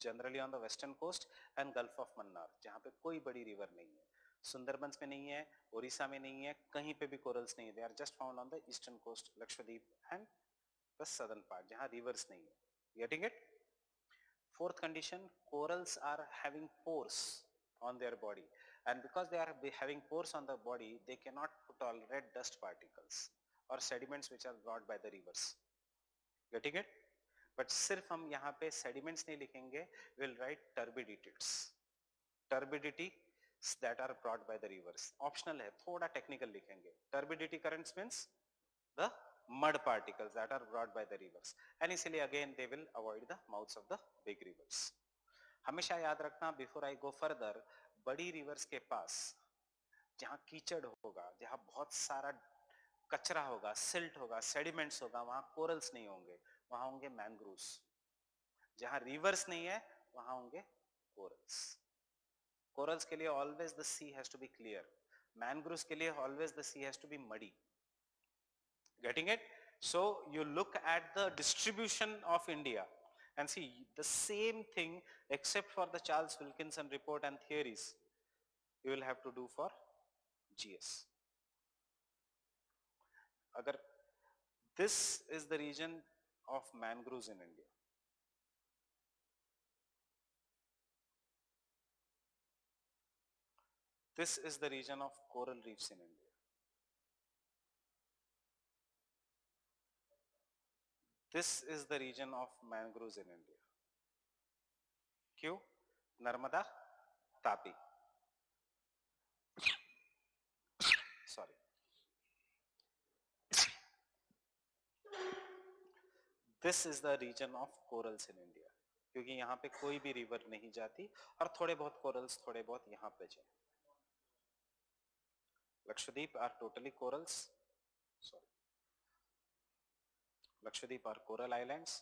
Generally on the western coast and Gulf of Mannar, जहाँ पे कोई बड़ी river नहीं है. सुंदरबंस में नहीं है ओडिशा में नहीं है कहीं पे भी कोरल्स नहीं है they are just found on the eastern coast Lakshadweep and the southern part जहां रिवर्स नहीं है getting it fourth condition corals are having pores on their body and because they are having pores on the body they cannot tolerate dust particles or sediments which are brought by the rivers getting it but सिर्फ हम यहाँ पे sediments नहीं लिखेंगे we'll write turbidities turbidity that are brought by the rivers optional है थोड़ा technical लिखेंगे turbidity currents means the mud particles that are brought by the rivers. And easily, again, they will avoid the mouths of the big rivers. हमेशा याद रखना before I go further बड़ी rivers के पास, जहाँ कीचड़ होगा, जहाँ बहुत सारा कचरा होगा सिल्ट होगा सेडिमेंट्स होगा, वहाँ कोरल्स नहीं होंगे, वहाँ होंगे मैंग्रोव्स जहाँ रिवर्स नहीं है, वहाँ होंगे कोरल्स कोरल्स के लिए always the sea has to be clear mangroves के लिए always the sea has to be muddy Getting it? So you look at the distribution of India and see the same thing except for the Charles Wilkinson report and theories you will have to do for GS. Agar this is the region of mangroves in India. This is the region of coral reefs in India. This is the region of mangroves in India. Q, Narmada, Tapi. Sorry. This is the region of corals in India. क्योंकि यहाँ पे कोई भी river नहीं जाती और थोड़े बहुत कोरल्स थोड़े बहुत यहाँ पे जाए Lakshadweep are totally corals sorry Lakshadweep are coral islands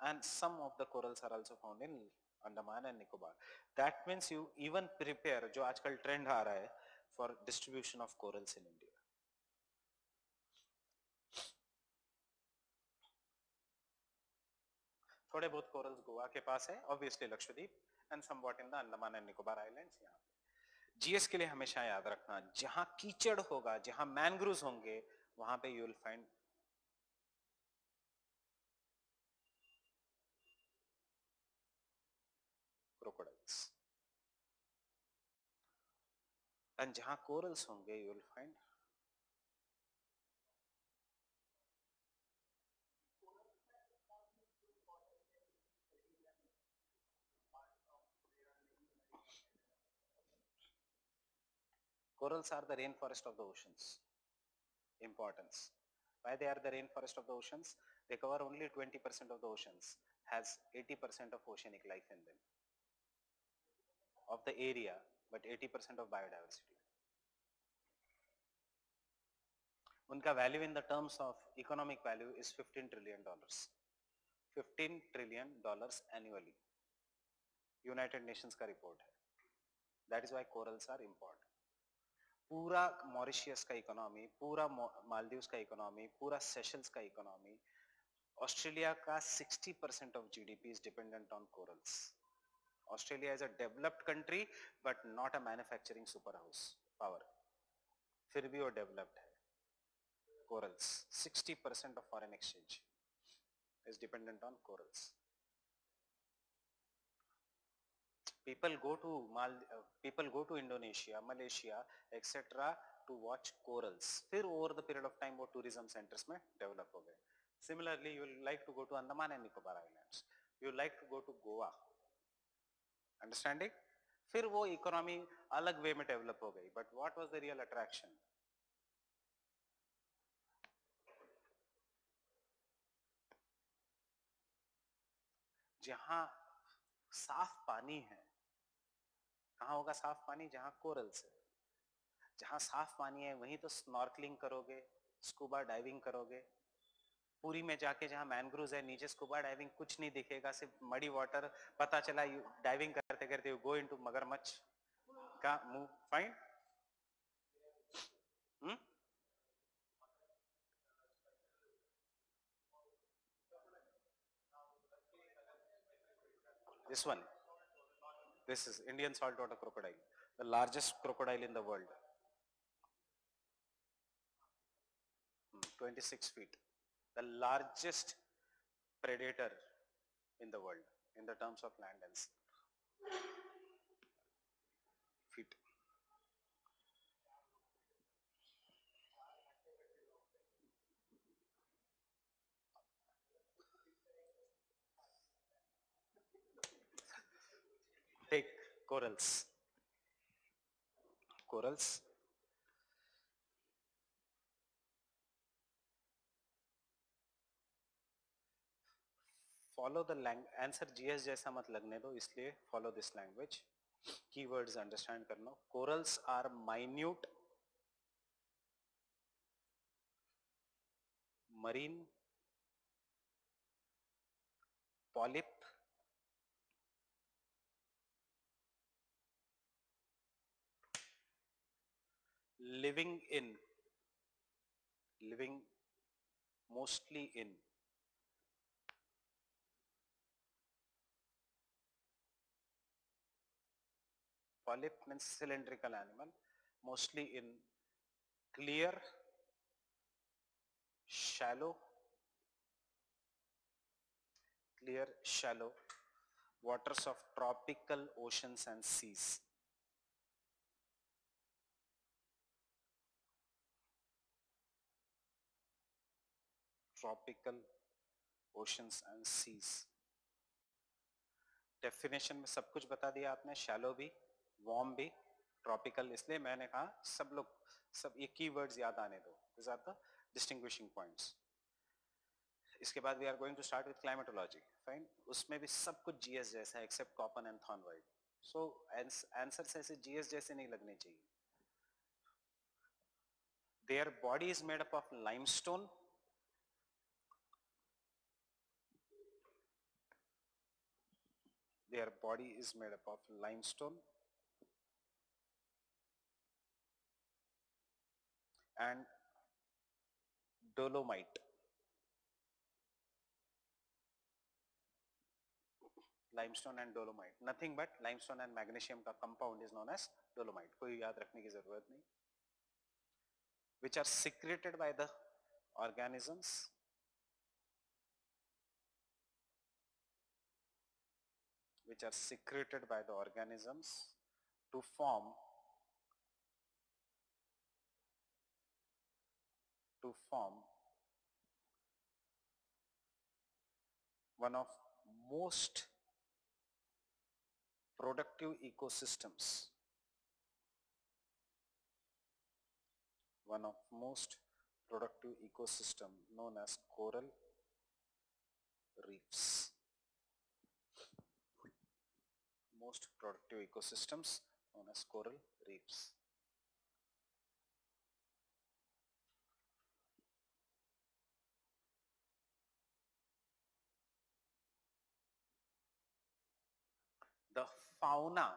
and some of the corals are also found in Andaman and Nicobar. That means you even prepare जो आजकल trend आ रहा है for distribution of corals in India. थोड़े बहुत corals Goa के पास है obviously Lakshadweep and somewhat in the Andaman and Nicobar islands यहाँ पे जीएस के लिए हमेशा याद रखना जहाँ कीचड़ होगा जहाँ मैनग्रूव्स होंगे वहाँ पे यू विल फाइंड And जहां corals होंगे you will find Corals are the rainforest of the oceans. Importance. Why they are the rainforest of the oceans? They cover only 20% of the oceans, has 80% of oceanic life in them. of the area but 80% of biodiversity. उनका value in the terms of economic value is 15 trillion dollars 15 trillion dollars annually United Nations का report है. That is why corals are important पूरा Mauritius का economy पूरा मालदीव्स का economy पूरा Seychelles का economy Australia का 60 percent of GDP is dependent on corals Australia is a developed country but not a manufacturing superhouse power. फिर भी वो developed है. Corals. 60% of foreign exchange is dependent on corals. People go to Mal, uh, people go to Indonesia, Malaysia, etc. to watch corals. फिर over the period of time वो tourism centers में develop हो गए. Similarly, you will like to go to Andaman and Nicobar Islands. You will like to go to Goa. Understanding? फिर वो इकोनॉमी अलग way में डेवलप हो गई but what was the real attraction जहाँ साफ़ पानी है, कहाँ होगा साफ़ पानी? जहाँ कोरल्स है। जहाँ साफ़ पानी है, वहीं तो स्नॉर्कलिंग करोगे स्कूबा डाइविंग करोगे। पूरी में जाके जहाँ मैनग्रूव है नीचे स्कूबा डाइविंग कुछ नहीं दिखेगा सिर्फ़ मडी वाटर पता चला यू डाइविंग करते करते यू गो इन इनटू मगरमच्छ का move fine this one this is indian saltwater crocodile the largest crocodile in the world Hmm, 26 feet the largest predator in the world in the terms of land and feet. Take corals. Corals follow the answer GS जैसा मत लगने दो, इसलिए follow this language की word understand करना. Corals are minute marine polyp living in, living mostly in. Polyp means cylindrical animal mostly in clear shallow clear shallow waters of tropical oceans and seas tropical oceans and seas definition में सब कुछ बता दिया आपने shallow भी warm भी tropical इसलिए मैंने कहा सब लोग, सब ये कीवर्ड्स याद आने दो this are the distinguishing points इसके बाद we are going to start with climatology fine उसमें भी सब कुछ जीएस जैसा है except Koppen and Thornthwaite so answer ऐसे जीएस जैसे नहीं लगने चाहिए. Their body is made up of limestone. Their body is made up of limestone. and dolomite. Limestone and dolomite. Nothing but limestone and magnesium का compound is known as dolomite. कोई याद रखने की जरूरत नहीं. Which are secreted by the organisms which are secreted by the organisms to form to form one of most productive ecosystems. One of most productive ecosystem known as coral reefs. Most productive ecosystems known as coral reefs the fauna.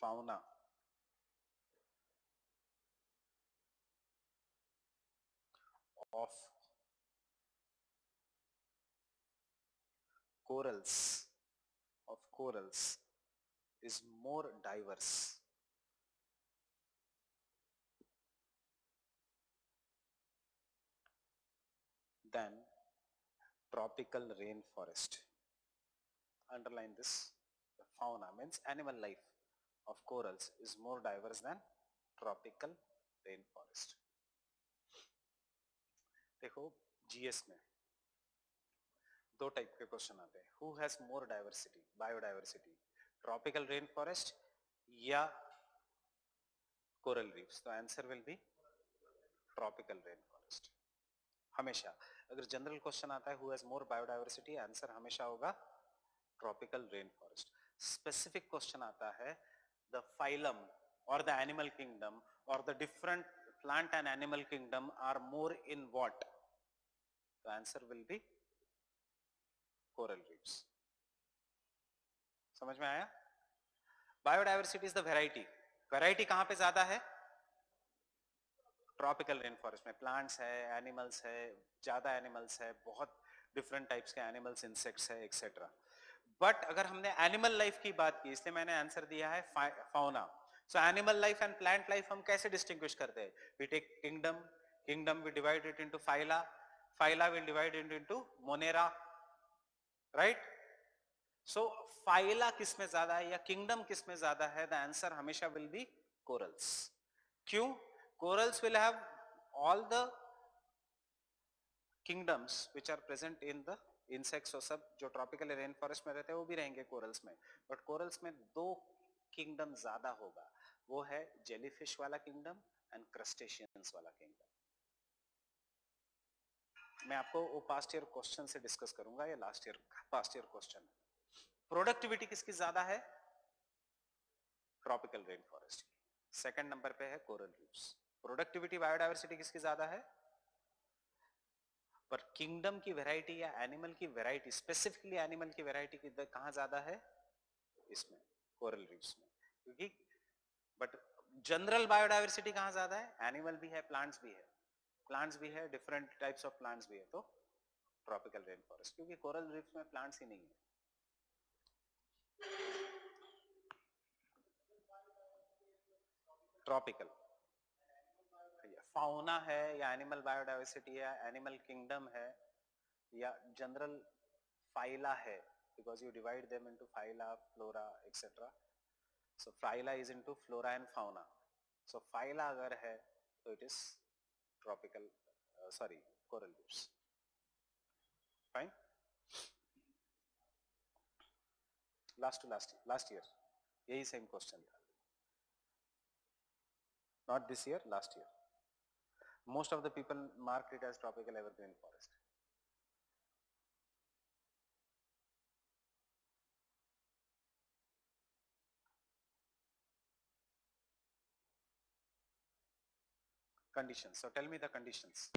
Fauna. Of corals. Of corals is more diverse. Than tropical rainforest. Underline this. The fauna means animal life of corals is more diverse than tropical rainforest. देखो GS में दो type के question आते हैं। Who has more diversity biodiversity tropical rain forest या coral reefs तो answer will be tropical rain forest हमेशा, अगर जनरल क्वेश्चन आता है who has more biodiversity answer हमेशा होगा tropical rain forest specific question आता है द फाइलम और द एनिमल किंगडम और the different plant and animal kingdom are more in what the answer will be coral reefs समझ में आया? Biodiversity is the variety variety कहाँ पे ज़्यादा है? ट्रॉपिकल रेन फॉरेस्ट में प्लांट्स है एनिमल्स है, ज़्यादा एनिमल्स है, बहुत डिफरेंट टाइप्स के एनिमल्स इंसेक्ट्स है एक्सेट्रा बट अगर हमने एनिमल लाइफ की बात की, इसलिए मैंने आंसर दिया है fauna so animal life and plant life हम कैसे डिस्टिंग्विश करते हैं? We take kingdom kingdom we divide it into phyla phyla will divide it into monera right so phyla किसमें ज़्यादा है या किंगडम किसमें ज़्यादा है? द आंसर हमेशा विल बी कोरल्स क्यों? Corals will have all the kingdoms which are present in the insects और सब जो ट्रॉपिकल रेन फॉरेस्ट में रहते हैं, वो भी रहेंगे कोरल्स में। बट कोरल्स में दो किंगडम ज़्यादा होगा। वो है जेलीफिश वाला किंगडम एंड क्रस्टेशियंस वाला किंगडम मैं आपको वो पास्ट ईयर क्वेश्चन से डिस्कस करूँगा, या last year past year question productivity किसकी ज़्यादा है? ट्रॉपिकल रेन फॉरेस्ट की। सेकेंड नंबर पे है कोरल रीफ्स प्रोडक्टिविटी बायोडाइवर्सिटी किसकी ज़्यादा है? पर किंगडम की वैरायटी या एनिमल की वैरायटी स्पेसिफिकली एनिमल की वैरायटी की कहाँ ज़्यादा है? इसमें कोरल रीफ्स में। क्योंकि बट जनरल बायोडाइवर्सिटी कहाँ ज़्यादा है? एनिमल भी है प्लांट्स भी है। प्लांट्स भी है डिफरेंट टाइप्स ऑफ़ प्लांट्स भी है तो ट्रॉपिकल रेन फॉरेस्ट क्योंकि कोरल रीफ्स में प्लांट्स ही नहीं है। ट्रॉपिकल फाउना है, या एनिमल बायोडाइवर्सिटी है एनिमल किंगडम है, या जनरल फाइला है because you divide them into phyla flora etcetera so phyla is into flora and fauna so phyla अगर है तो it is tropical sorry coral leaves fine last to last last year यही same question था. Not this year last year most of the people marked it as tropical evergreen forest. Conditions. So tell me the conditions.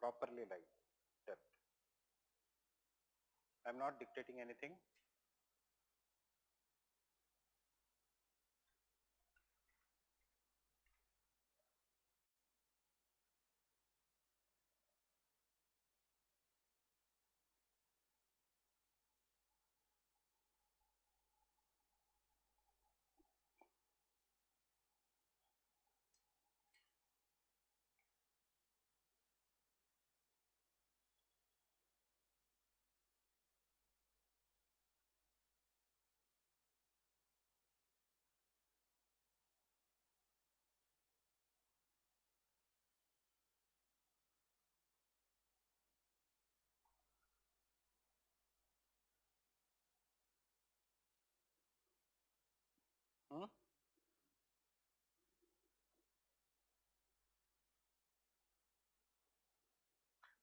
Properly like that. I am not dictating anything.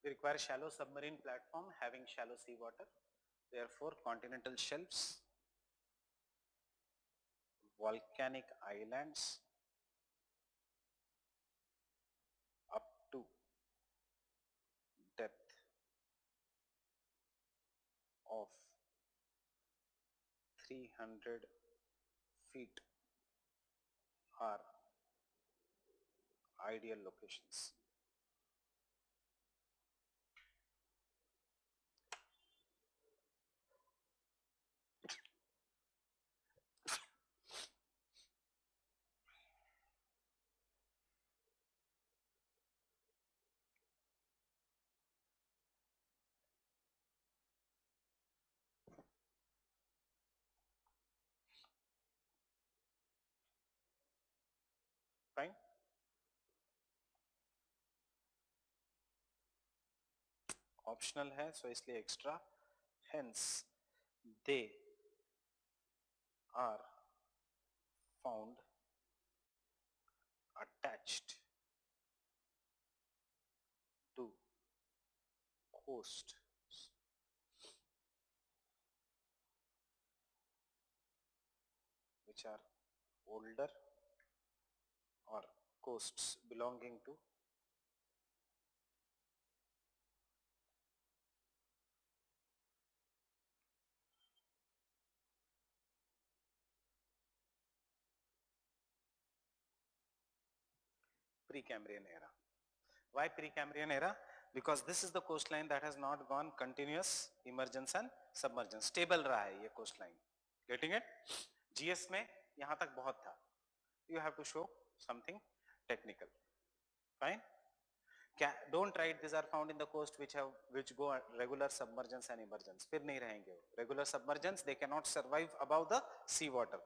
We require shallow submarine platform having shallow seawater. Therefore, continental shelves, volcanic islands up to depth of 300 feet are ideal locations. Fine? Optional है so इसलिए extra hence they are found attached to coast which are older or coasts belonging to Precambrian era. Why Precambrian era? Because this is the coastline that has not gone continuous emergence and submergence. Stable रहा है ये coastline. Getting it? GS में यहाँ तक बहुत था. You have to show something technical. Fine? Don't write these are found in the coast which have which go regular submergence and emergence. फिर नहीं रहेंगे वो. Regular submergence they cannot survive above the sea water.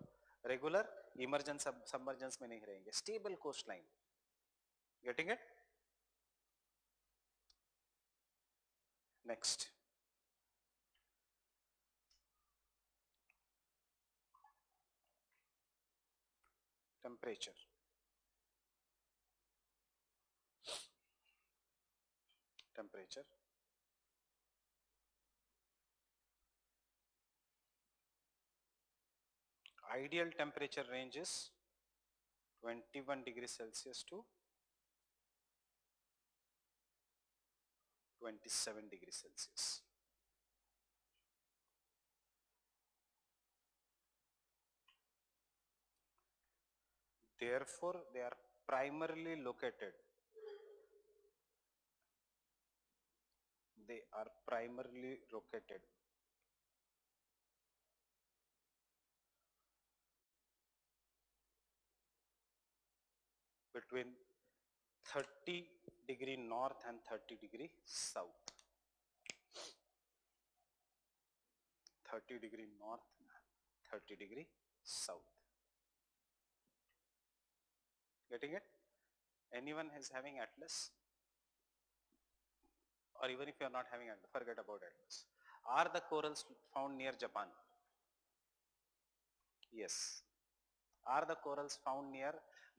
Regular emergence sub submergence में नहीं रहेंगे. Stable coastline. Getting it? Next. Temperature. Temperature. Ideal temperature range is 21 degrees Celsius to 27 degrees Celsius. Therefore, they are primarily located. They are primarily located between 30 degree north and 30 degree south. 30 degree north and 30 degree south. Getting it? Anyone is having atlas? Or even if you are not having atlas, forget about atlas. Are the corals found near Japan? Yes. Are the corals found near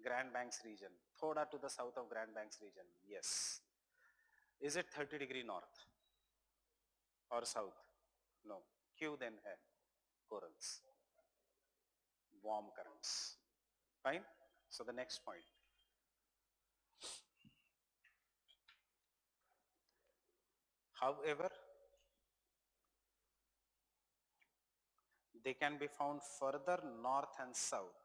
Grand Banks region? Thoda to the south of Grand Banks region? Yes. Is it 30 degree north or south? No. Q then hai corals. Warm currents. Fine? So the next point. However, they can be found further north and south.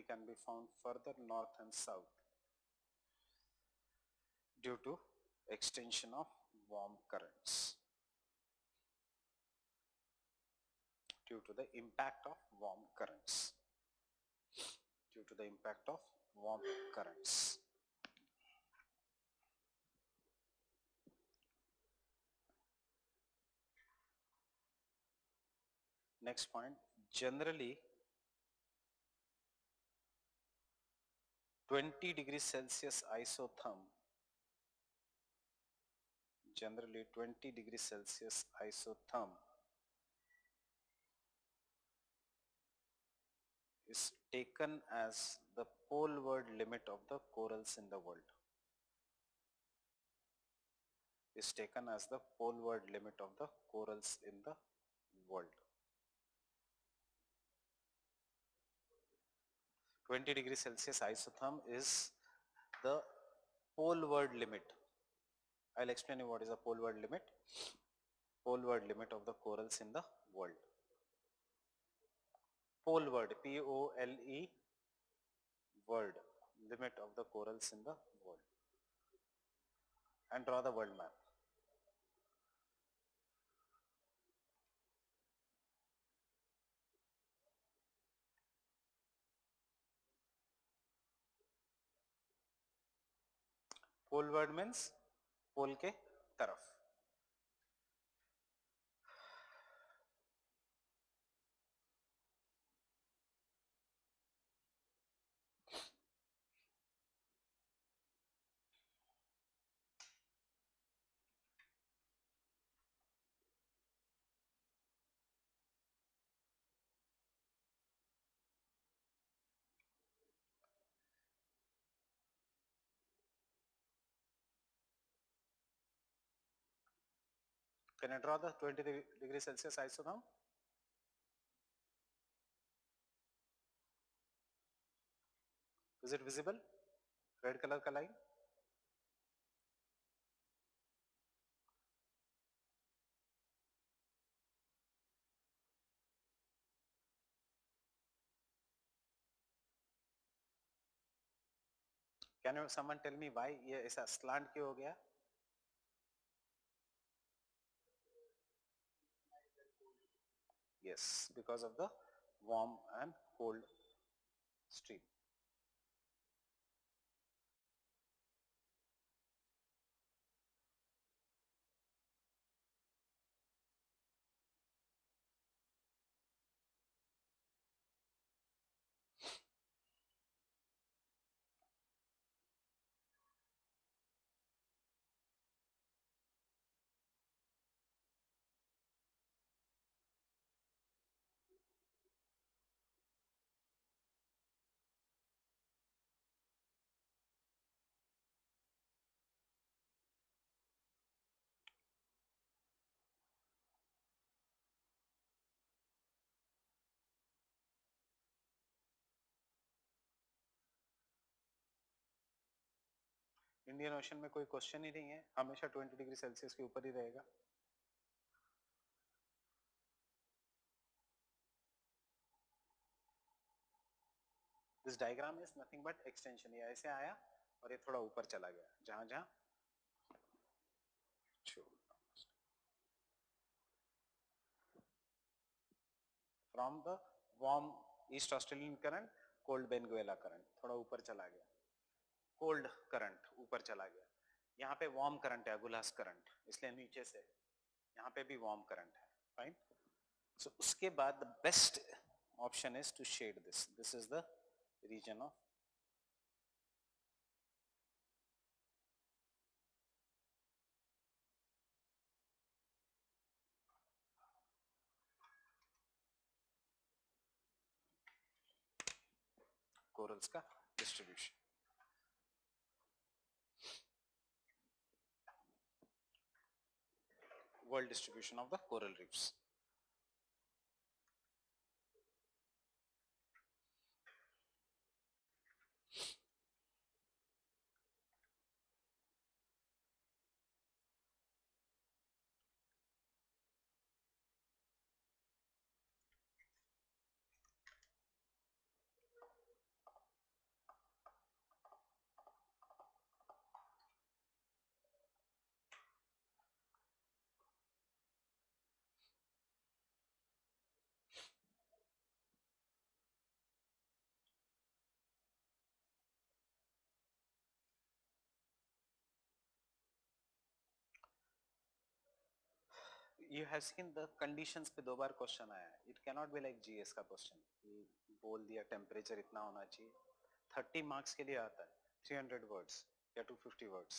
They can be found further north and south due to extension of warm currents. Due to the impact of warm currents. Due to the impact of warm currents. Next point, generally 20 degrees Celsius isotherm, generally 20 degrees Celsius isotherm is taken as the poleward limit of the corals in the world. Is taken as the poleward limit of the corals in the world. 20 degrees Celsius isotherm is the poleward limit I'll explain you what is the poleward limit. Poleward limit of the corals in the world. Poleward, P-O-L-E, word, limit of the corals in the world. And draw the world map. Poleward means pole के तरफ़। Can I draw the 20 degree Celsius isotherm? Is it visible? Red color ka line? Can you someone tell me why ये ऐसा slant क्यों हो गया? Yes, because of the warm and cold stream. Indian ocean में कोई question ही नहीं है। हमेशा 20 डिग्री सेल्सियस के ऊपर ही रहेगा। This diagram is nothing but extension ये ऐसे आया और ये थोड़ा ऊपर चला गया। जहाँ जहाँ। From the. Warm east Australian current cold Benguela current थोड़ा ऊपर चला गया। कोल्ड करंट ऊपर चला गया। यहाँ पे वार्म करंट है गुलास करंट इसलिए नीचे से यहाँ पे भी वार्म करंट है। फाइन सो so, उसके बाद the best option is to shed this this is the region of corals का distribution. World distribution of the coral reefs. You have seen the conditions पे दो बार क्वेश्चन आया है। It can not be like GS का question बोल दिया temperature इतना होना चाहिए। 30 मार्क्स के लिए आता है। 300 वर्ड्स या 250 वर्ड्स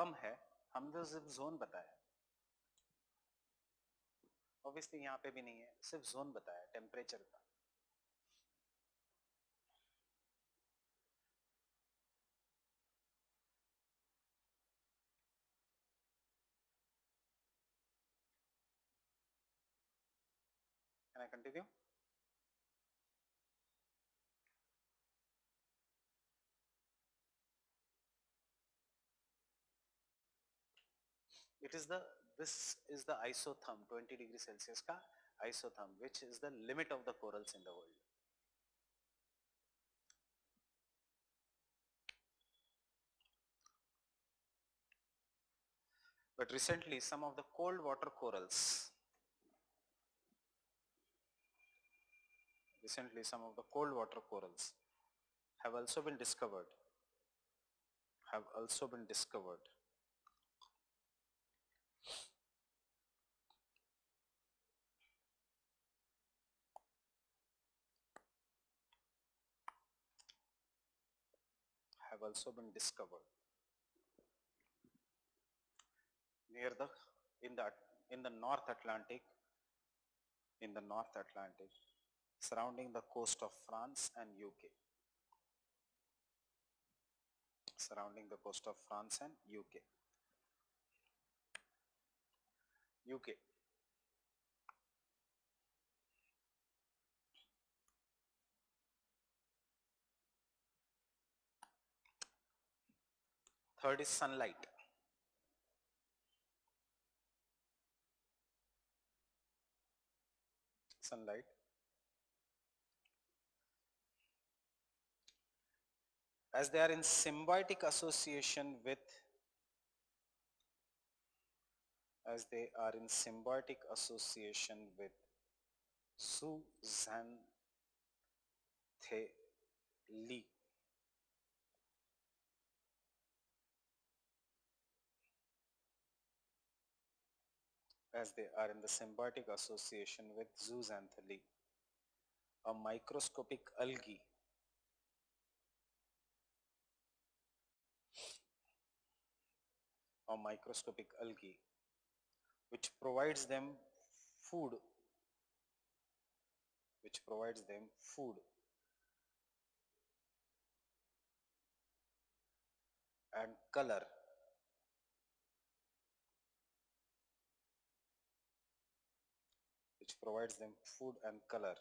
कम है, हमने सिर्फ़ जोन बताया ऑब्वियसली यहाँ पे भी नहीं है, सिर्फ़ जोन बताया टेम्परेचर का continue? It is the this is the isotherm 20 degree Celsius ka isotherm which is the limit of the corals in the world. But recently some of the cold water corals recently some of the cold water corals have also been discovered have also been discovered have also been discovered. Near the in the in the north atlantic in the north atlantic surrounding the coast of france and uk surrounding the coast of france and uk uk third is sunlight. Sunlight. As they are in symbiotic association with as they are in symbiotic association with zooxanthellae as they are in the symbiotic association with zooxanthellae a microscopic algae. Or microscopic algae which provides them food which provides them food. And color which provides them food and color.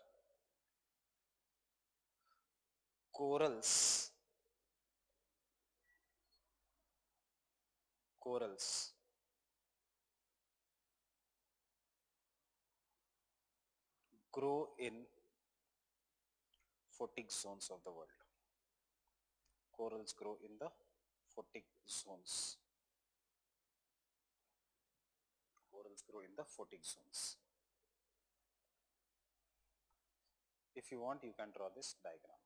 Corals. Corals. Grow in photic zones of the world. Corals grow in the photic zones. Corals grow in the photic zones if you want you can draw this diagram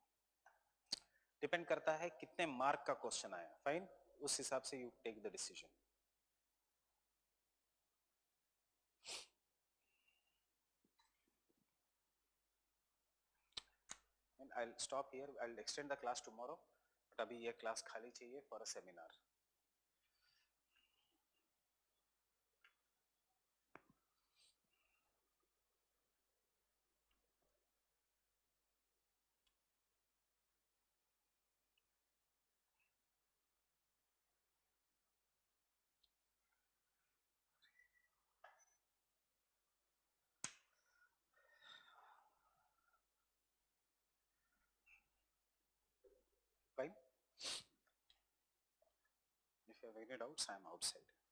depend करता है कितने mark का question आया fine उस हिसाब से you take the decision I'll stop here. I'll extend the class tomorrow. But अभी ये class खाली चाहिए for a seminar. Have any doubts, I am outside.